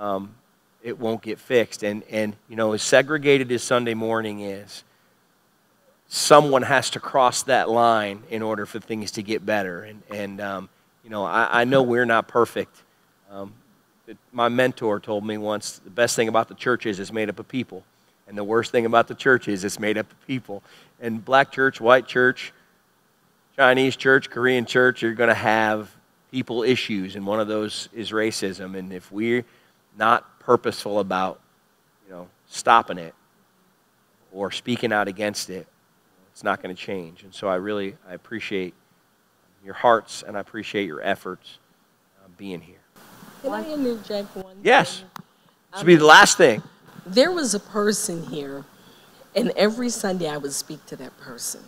um, it won't get fixed. And and you know, as segregated as Sunday morning is someone has to cross that line in order for things to get better. And, and um, you know, I, I know we're not perfect. Um, but my mentor told me once the best thing about the church is it's made up of people. And the worst thing about the church is it's made up of people. And black church, white church, Chinese church, Korean church, you're going to have people issues. And one of those is racism. And if we're not purposeful about, you know, stopping it or speaking out against it, it's not going to change. And so I really I appreciate your hearts and I appreciate your efforts uh, being here. Can I interject one? Yes. thing? This will be the last thing. There was a person here, and every Sunday I would speak to that person.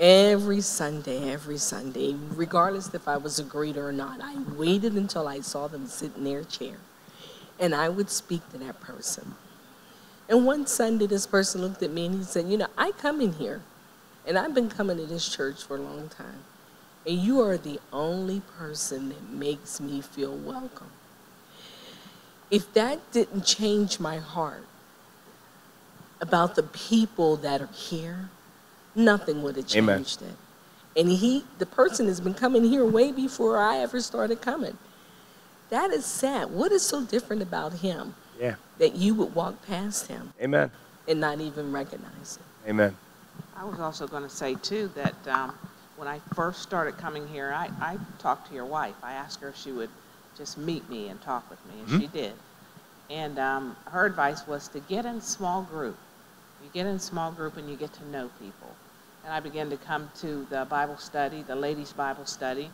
Every Sunday, every Sunday, regardless if I was a greeter or not, I waited until I saw them sit in their chair, and I would speak to that person. And one Sunday, this person looked at me and he said, You know, I come in here, and I've been coming to this church for a long time, and you are the only person that makes me feel welcome. If that didn't change my heart about the people that are here, nothing would have Amen. changed it. And he, the person has been coming here way before I ever started coming. That is sad. What is so different about him Yeah. that you would walk past him Amen. and not even recognize him. Amen. I was also going to say, too, that um, when I first started coming here, I, I talked to your wife. I asked her if she would just meet me and talk with me, and she did. And um, her advice was to get in small group. You get in small group and you get to know people. And I began to come to the Bible study, the ladies' Bible study,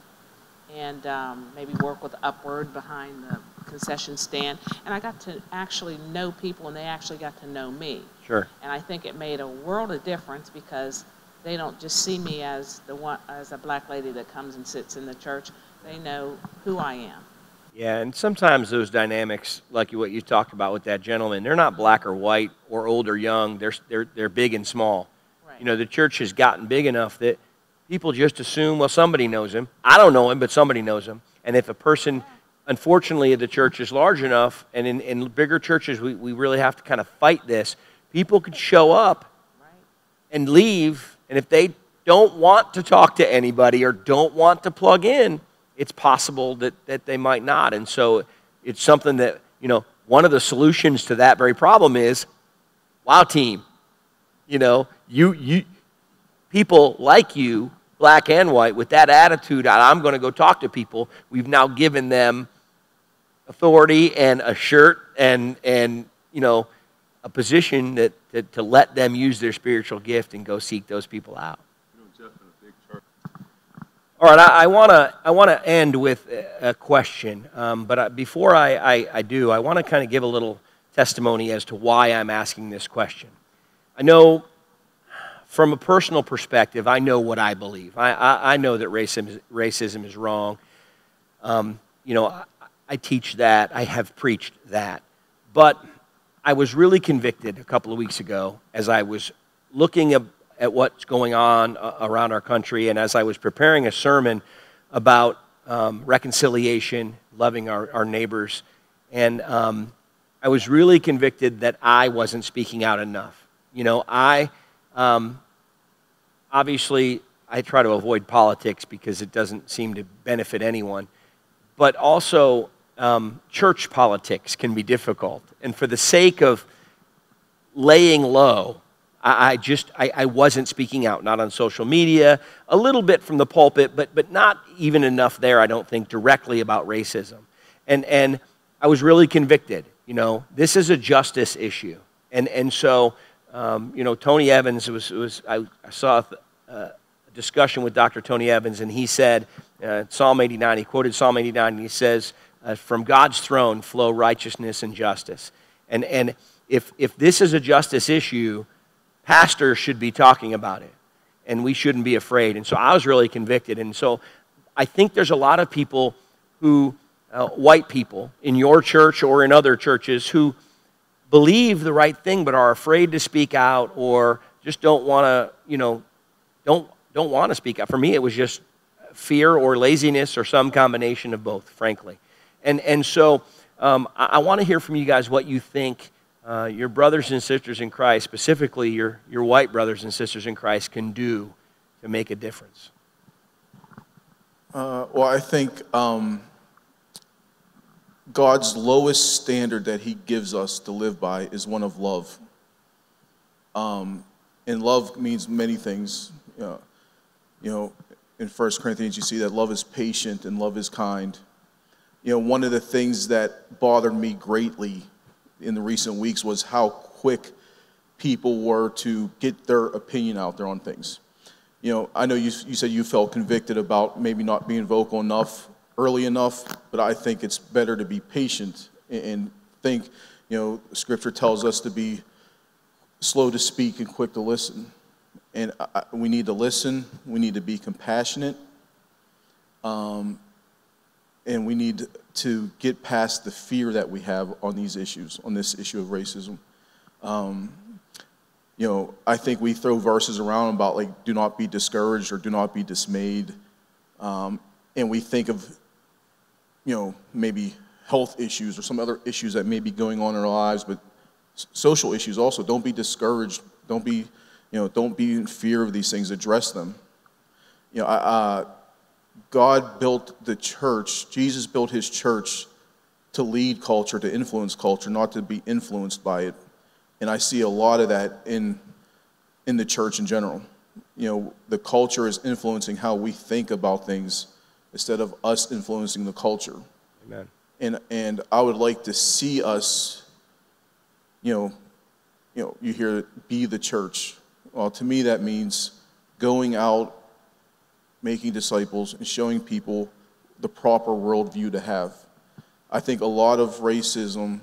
and um, maybe work with Upward behind the concession stand. And I got to actually know people, and they actually got to know me. Sure. And I think it made a world of difference because they don't just see me as the one as a black lady that comes and sits in the church. They know who I am. Yeah, and sometimes those dynamics, like what you talked about with that gentleman, they're not black or white or old or young. They're, they're, they're big and small. Right. You know, the church has gotten big enough that people just assume, well, somebody knows him. I don't know him, but somebody knows him. And if a person, unfortunately, the church is large enough, and in, in bigger churches, we, we really have to kind of fight this. People could show up and leave, and if they don't want to talk to anybody or don't want to plug in, it's possible that, that they might not. And so it's something that, you know, one of the solutions to that very problem is wow team. You know, you, you, people like you, black and white, with that attitude, I'm going to go talk to people, we've now given them authority and a shirt and, and you know, a position that, that to let them use their spiritual gift and go seek those people out. All right, I, I want to I wanna end with a, a question, um, but I, before I, I, I do, I want to kind of give a little testimony as to why I'm asking this question. I know from a personal perspective, I know what I believe. I, I, I know that racism, racism is wrong. Um, you know, I, I teach that, I have preached that. But I was really convicted a couple of weeks ago as I was looking at, at what's going on uh, around our country and as I was preparing a sermon about um, reconciliation, loving our, our neighbors. And um, I was really convicted that I wasn't speaking out enough. You know, I um, obviously I try to avoid politics because it doesn't seem to benefit anyone, but also um, church politics can be difficult. And for the sake of laying low, I, I just I, I wasn't speaking out, not on social media, a little bit from the pulpit, but but not even enough there. I don't think directly about racism, and and I was really convicted. You know, this is a justice issue, and and so um, you know Tony Evans was was I, I saw a, a, discussion with Dr. Tony Evans, and he said uh, Psalm 89. He quoted Psalm 89, and he says, uh, "From God's throne flow righteousness and justice." And and if if this is a justice issue, pastors should be talking about it, and we shouldn't be afraid. And so I was really convicted, and so I think there's a lot of people who uh, white people in your church or in other churches who believe the right thing but are afraid to speak out or just don't want to, you know, don't, don't want to speak out. For me, it was just fear or laziness or some combination of both, frankly. And, and so um, I, I want to hear from you guys what you think uh, your brothers and sisters in Christ, specifically your, your white brothers and sisters in Christ, can do to make a difference. Uh, well, I think um, God's lowest standard that He gives us to live by is one of love. Um, and love means many things. You know, you know, in 1 Corinthians, you see that love is patient and love is kind. You know, one of the things that bothered me greatly in the recent weeks was how quick people were to get their opinion out there on things. You know, I know you, you said you felt convicted about maybe not being vocal enough early enough, but I think it's better to be patient and think, you know, scripture tells us to be slow to speak and quick to listen. And I, we need to listen, we need to be compassionate, um, and we need to get past the fear that we have on these issues, on this issue of racism. Um, you know, I think we throw verses around about like, do not be discouraged or do not be dismayed. Um, and we think of you know, maybe health issues or some other issues that may be going on in our lives, but social issues also. Don't be discouraged. Don't be, you know, don't be in fear of these things. Address them. You know, uh, God built the church. Jesus built His church to lead culture, to influence culture, not to be influenced by it. And I see a lot of that in in the church in general. You know, the culture is influencing how we think about things instead of us influencing the culture. Amen. And, and I would like to see us, you know, you know, you hear be the church. Well, to me, that means going out, making disciples, and showing people the proper worldview to have. I think a lot of racism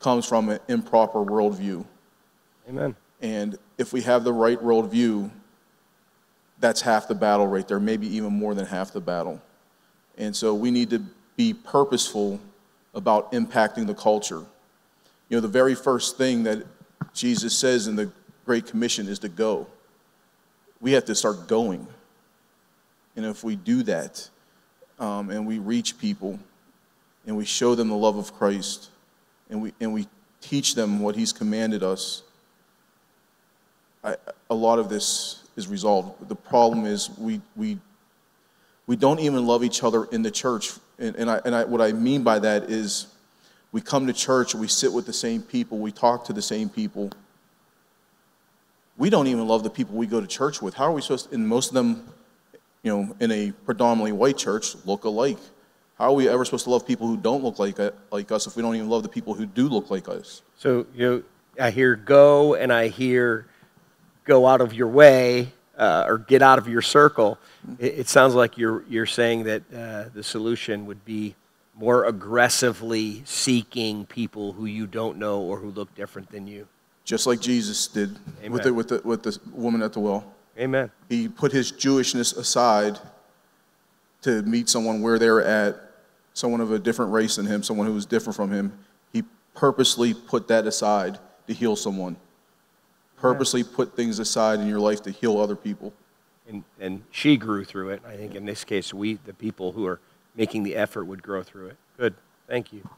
comes from an improper worldview. Amen. And if we have the right worldview, that's half the battle right there, maybe even more than half the battle. And so we need to be purposeful about impacting the culture. You know, the very first thing that Jesus says in the Great Commission is to go. We have to start going. And if we do that um, and we reach people and we show them the love of Christ and we, and we teach them what He's commanded us, I, a lot of this is resolved. The problem is we, we we don't even love each other in the church. And, and, I, and I, what I mean by that is we come to church, we sit with the same people, we talk to the same people. We don't even love the people we go to church with. How are we supposed to, and most of them, you know, in a predominantly white church, look alike. How are we ever supposed to love people who don't look like, like us if we don't even love the people who do look like us? So, you know, I hear go and I hear go out of your way uh, or get out of your circle. It, it, sounds like you're, you're saying that uh, the solution would be more aggressively seeking people who you don't know or who look different than you. Just like Jesus did with the, with, the, with the woman at the well. Amen. He put his Jewishness aside to meet someone where they're at, someone of a different race than him, someone who was different from him. He purposely put that aside to heal someone purposely put things aside in your life to heal other people. And, and she grew through it. I think in this case, we, the people who are making the effort, would grow through it. Good. Thank you.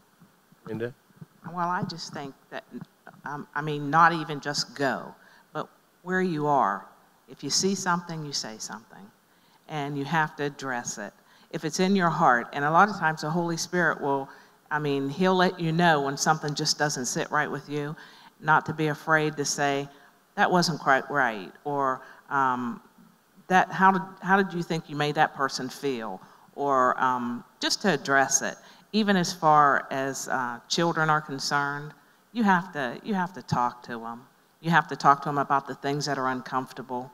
Linda? Well, I just think that, um, I mean, not even just go, but where you are. If you see something, you say something, and you have to address it. If it's in your heart, and a lot of times the Holy Spirit will, I mean, He'll let you know when something just doesn't sit right with you, not to be afraid to say, that wasn't quite right, or um, that, how did, how did you think you made that person feel? Or um, just to address it, even as far as uh, children are concerned, you have to, you have to talk to them. You have to talk to them about the things that are uncomfortable.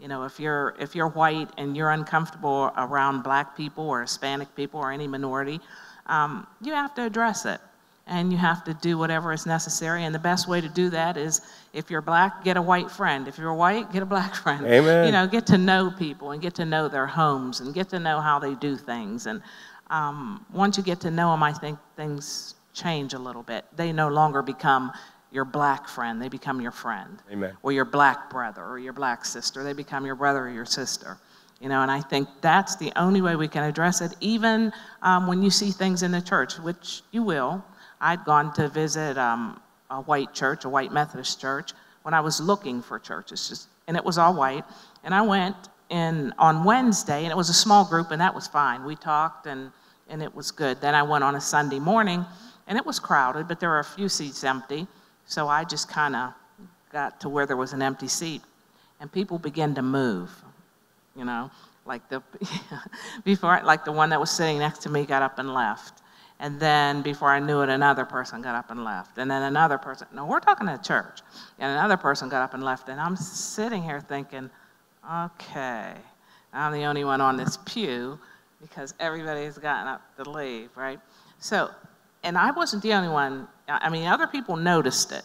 You know, if you're, if you're white and you're uncomfortable around black people or Hispanic people or any minority, um, you have to address it. And you have to do whatever is necessary. And the best way to do that is if you're black, get a white friend. If you're white, get a black friend. Amen. You know, get to know people and get to know their homes and get to know how they do things. And um, once you get to know them, I think things change a little bit. They no longer become your black friend, they become your friend. Amen. Or your black brother or your black sister. They become your brother or your sister. You know, and I think that's the only way we can address it, even um, when you see things in the church, which you will. I'd gone to visit um, a white church, a white Methodist church, when I was looking for churches, just, and it was all white. And I went in on Wednesday, and it was a small group, and that was fine. We talked, and, and it was good. Then I went on a Sunday morning, and it was crowded, but there were a few seats empty. So I just kind of got to where there was an empty seat, and people began to move you know, like the before, like the one that was sitting next to me got up and left. And then before I knew it, another person got up and left. And then another person, no, we're talking at church. And another person got up and left. And I'm sitting here thinking, okay, I'm the only one on this pew because everybody's gotten up to leave, right? So, and I wasn't the only one. I mean, other people noticed it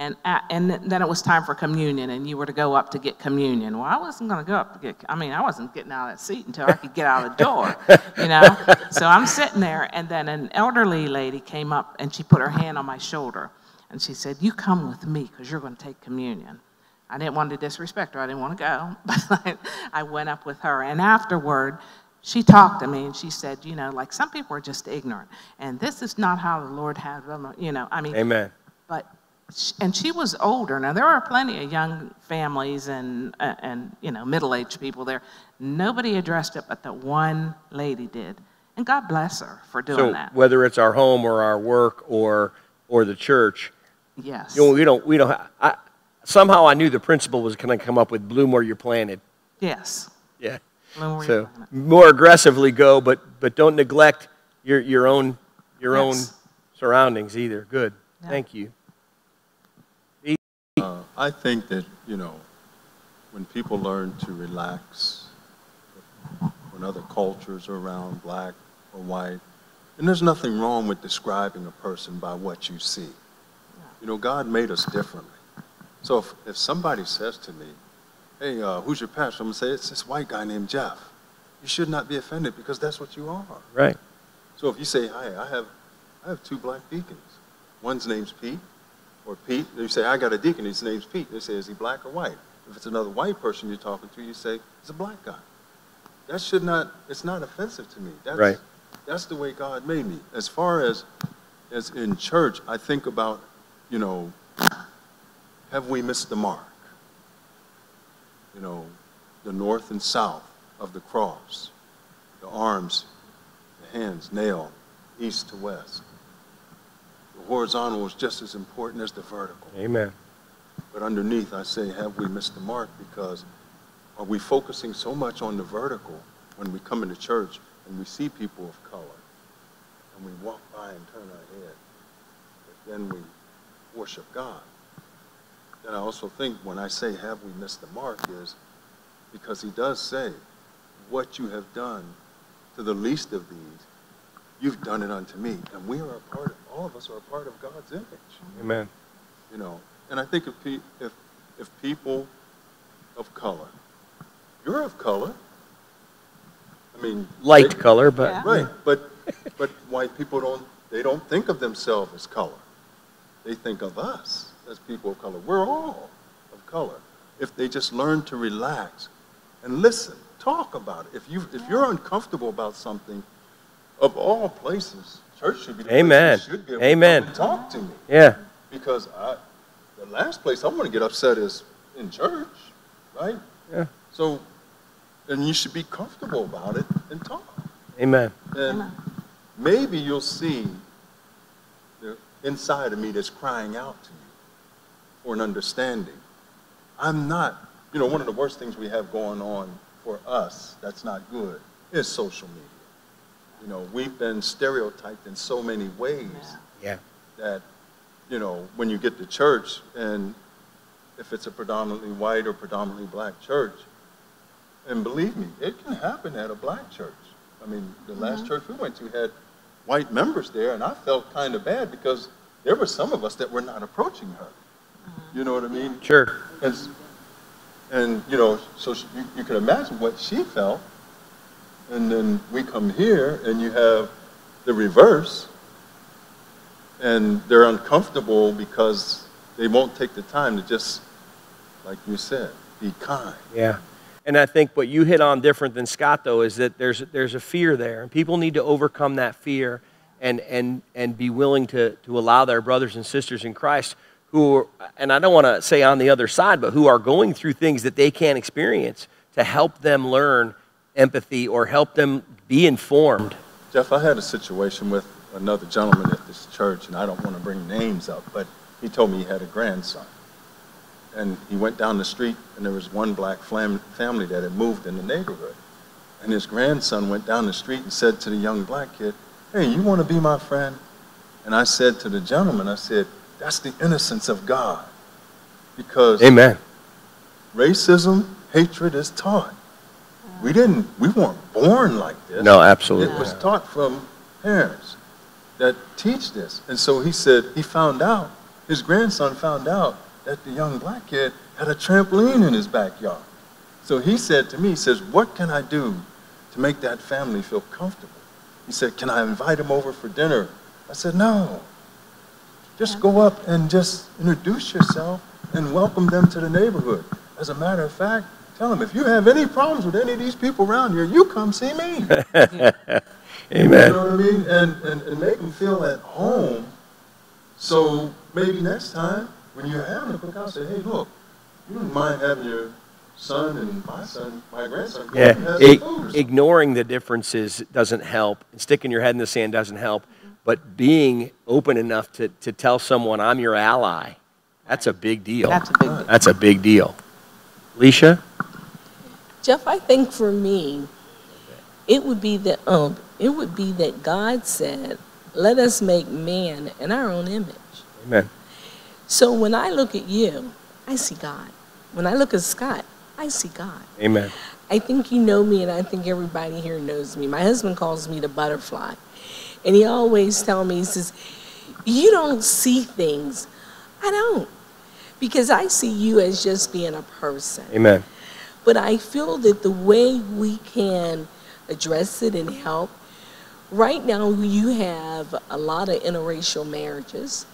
and, and then it was time for communion, and you were to go up to get communion. Well, I wasn't going to go up to get, I mean, I wasn't getting out of that seat until I could get out of the door, you know? So I'm sitting there, and then an elderly lady came up, and she put her hand on my shoulder, and she said, You come with me, because you're going to take communion. I didn't want to disrespect her, I didn't want to go, but I went up with her, and afterward, she talked to me and she said, you know, like some people are just ignorant, and this is not how the Lord had them, you know. I mean, Amen. but and she was older. Now there are plenty of young families and uh, and you know middle-aged people there. Nobody addressed it, but the one lady did, and God bless her for doing So that. whether it's our home or our work or or the church, Yes. you know, we don't we don't. I, somehow I knew the principal was going to come up with bloom where you're planted. yes. Yeah. Bloom where So more aggressively go, but but don't neglect your your own your Yes. own surroundings either. Good. Yeah. Thank you. I think that, you know, when people learn to relax, when other cultures are around, black or white, and there's nothing wrong with describing a person by what you see. You know, God made us differently. So if, if somebody says to me, hey, uh, who's your pastor? I'm going to say, it's this white guy named Jeff. You should not be offended because that's what you are. Right. So if you say, hi, I have, I have two black deacons. One's name's Pete, or Pete. You say, I got a deacon, his name's Pete. They say, is he black or white? If it's another white person you're talking to, you say, he's a black guy. That should not, it's not offensive to me. That's, Right. That's the way God made me. As far as, as in church, I think about, you know, have we missed the mark? You know, the north and south of the cross, the arms, the hands nail, east to west. Horizontal is just as important as the vertical. Amen. But underneath, I say, have we missed the mark? Because are we focusing so much on the vertical when we come into church and we see people of color and we walk by and turn our head, but then we worship God? Then I also think when I say, have we missed the mark, is because he does say, what you have done to the least of these, you've done it unto me. And we are a part, of, all of us are a part of God's image Amen. you know. And I think if, pe- if, if people of color, you're of color, I mean. Light they- color, but Yeah. Right, but, but white people don't, they don't think of themselves as color. They think of us as people of color. We're all of color. If they just learn to relax and listen, talk about it. If you, if you're uncomfortable about something, of all places, church should be the Amen. place should be able Amen. come and talk to me. yeah. Because I, the last place I want to get upset is in church, right? Yeah. So, and you should be comfortable about it and talk. Amen. And Amen. maybe you'll see the inside of me that's crying out to you for an understanding. I'm not, you know, one of the worst things we have going on for us that's not good is social media. You know, we've been stereotyped in so many ways Yeah. that, you know, when you get to church and if it's a predominantly white or predominantly black church, and believe me, it can happen at a black church. I mean, the last mm-hmm. church we went to had white members there, and I felt kind of bad because there were some of us that were not approaching her. You know what I mean? Sure. And, and you know, so she, you, you can imagine what she felt. And then we come here, and you have the reverse, and they're uncomfortable because they won't take the time to just, like you said, be kind. Yeah. And I think what you hit on different than Scott, though, is that there's, there's a fear there. And people need to overcome that fear and, and, and be willing to, to allow their brothers and sisters in Christ who, are, and I don't want to say on the other side, but who are going through things that they can't experience to help them learn empathy or help them be informed. Jeff, I had a situation with another gentleman at this church, and I don't want to bring names up, but he told me he had a grandson. And he went down the street, and there was one black flam- family that had moved in the neighborhood. And his grandson went down the street and said to the young black kid, Hey, you want to be my friend? And I said to the gentleman, I said, That's the innocence of God. Because Amen. racism, hatred is taught. We didn't, we weren't born like this. No, absolutely. It was taught from parents that teach this. And so he said he found out, his grandson found out that the young black kid had a trampoline in his backyard. So he said to me, he says, what can I do to make that family feel comfortable? He said, can I invite him over for dinner? I said, no. Just go up and just introduce yourself and welcome them to the neighborhood. As a matter of fact, tell them, if you have any problems with any of these people around here, you come see me. You Amen. know what I mean? And, and, and make them feel at home. So maybe next time when you're having a cookout, say, hey, look, you don't mind having your son and my son, my grandson, Yeah, and I- some food. or something." ignoring the differences doesn't help. and Sticking your head in the sand doesn't help. But being open enough to, to tell someone, I'm your ally, that's a big deal. That's a big deal. That's a big deal. Alicia? Jeff, I think for me, it would be that um, it would be that God said, "Let us make man in our own image." Amen. So when I look at you, I see God. When I look at Scott, I see God. Amen. I think you know me, and I think everybody here knows me. My husband calls me the butterfly, and he always tells me, he says, "You don't see things." I don't, because I see you as just being a person. Amen. But I feel that the way we can address it and help, right now you have a lot of interracial marriages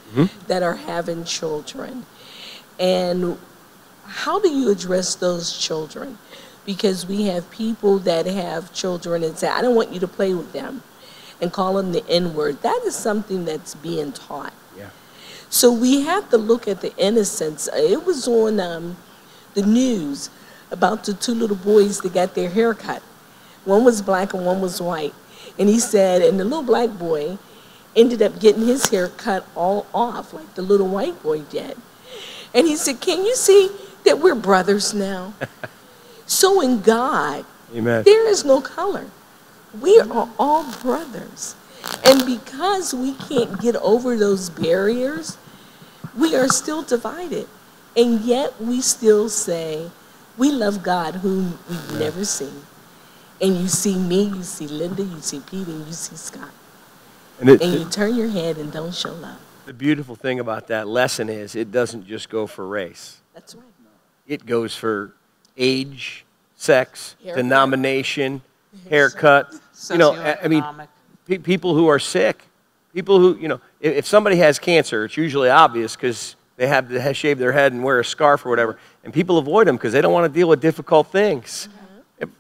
that are having children. And how do you address those children? Because we have people that have children and say, I don't want you to play with them and call them the N word. That is something that's being taught. Yeah. So we have to look at the innocence. It was on um, the news about the two little boys that got their hair cut. One was black and one was white. And he said, and the little black boy ended up getting his hair cut all off like the little white boy did. And he said, Can you see that we're brothers now? so in God, Amen. there is no color. We are all brothers. And because we can't get over those barriers, we are still divided. And yet we still say, we love God whom we've never seen. And you see me, you see Linda, you see Peter, and you see Scott. And it, And you turn your head and don't show love. the beautiful thing about that lesson is it doesn't just go for race. That's right. It goes for age, sex, Haircut. denomination, haircut. You know, I- mean, pe- people who are sick, people who, you know, if, if somebody has cancer, it's usually obvious because they have to shave their head and wear a scarf or whatever. And people avoid them because they don't want to deal with difficult things.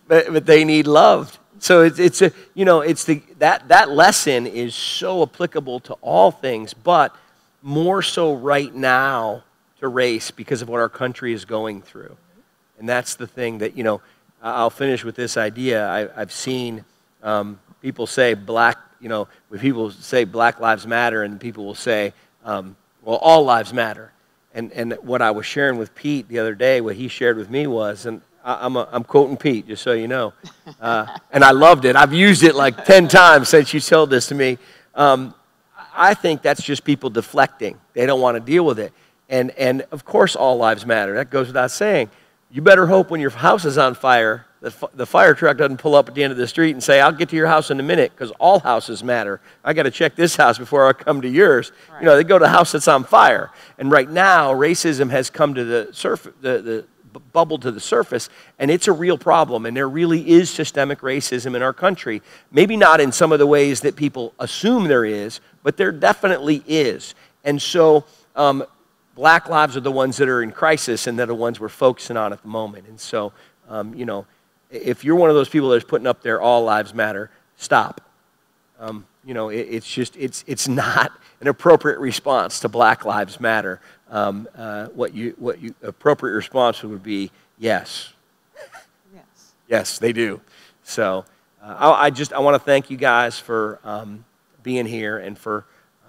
But, but they need loved. So it's, it's a, you know, it's the, that, that lesson is so applicable to all things, but more so right now to race because of what our country is going through. And that's the thing that, you know, I'll finish with this idea. I, I've seen um, people say black, you know, when people say Black Lives Matter, and people will say, um, well, all lives matter. and, and what I was sharing with Pete the other day, what he shared with me was, and I, I'm, a, I'm quoting Pete, just so you know, uh, and I loved it. I've used it like 10 times since you told this to me. Um, I think that's just people deflecting. They don't want to deal with it. And, and of course, all lives matter. That goes without saying. You better hope when your house is on fire, the, the fire truck doesn't pull up at the end of the street and say, I'll get to your house in a minute, because all houses matter. I got to check this house before I come to yours. Right. You know, they go to a house that's on fire. And right now, racism has come to the surface, the, the bu- bubble to the surface, and it's a real problem. And there really is systemic racism in our country. Maybe not in some of the ways that people assume there is, but there definitely is. And so, um, black lives are the ones that are in crisis and they're the ones we're focusing on at the moment. And so, um, you know, if you're one of those people that's putting up there, all lives matter, stop. Um, you know, it, it's just, it's, it's not an appropriate response to Black Lives Matter. Um, uh, what you, what you, appropriate response would be yes. Yes. Yes, they do. So uh, I, I just I want to thank you guys for um, being here and for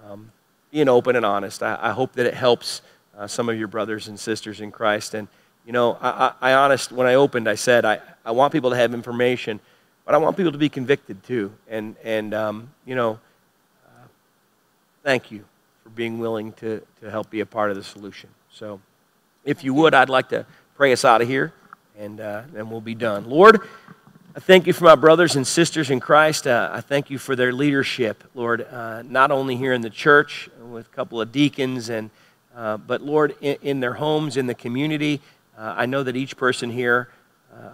um, being open and honest. I, I hope that it helps uh, some of your brothers and sisters in Christ. And you know, I, I, I honest when I opened, I said I, I want people to have information, but I want people to be convicted too. And and um, you know, uh, thank you for being willing to to help be a part of the solution. So, if you would, I'd like to pray us out of here, and uh, then we'll be done. Lord. I thank you for my brothers and sisters in Christ. Uh, I thank you for their leadership, Lord, uh, not only here in the church with a couple of deacons, and, uh, but Lord, in, in, their homes, in the community. Uh, I know that each person here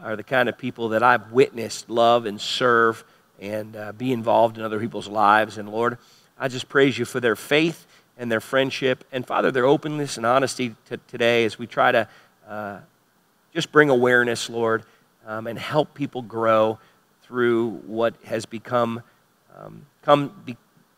are the kind of people that I've witnessed love and serve and uh, be involved in other people's lives. And Lord, I just praise you for their faith and their friendship, and Father, their openness and honesty to today as we try to just bring awareness, Lord um, and help people grow through what has become um, come, be,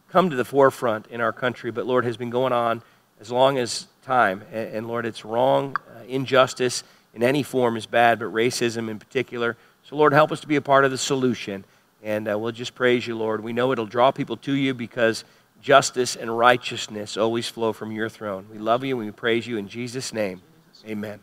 come to the forefront in our country, but Lord has been going on as long as time. And, and Lord, it's wrong. Uh, injustice in any form is bad, but racism in particular. So Lord, help us to be a part of the solution. And uh, we'll just praise you, Lord. We know it'll draw people to you because justice and righteousness always flow from your throne. We love you and we praise you in Jesus' name. Amen.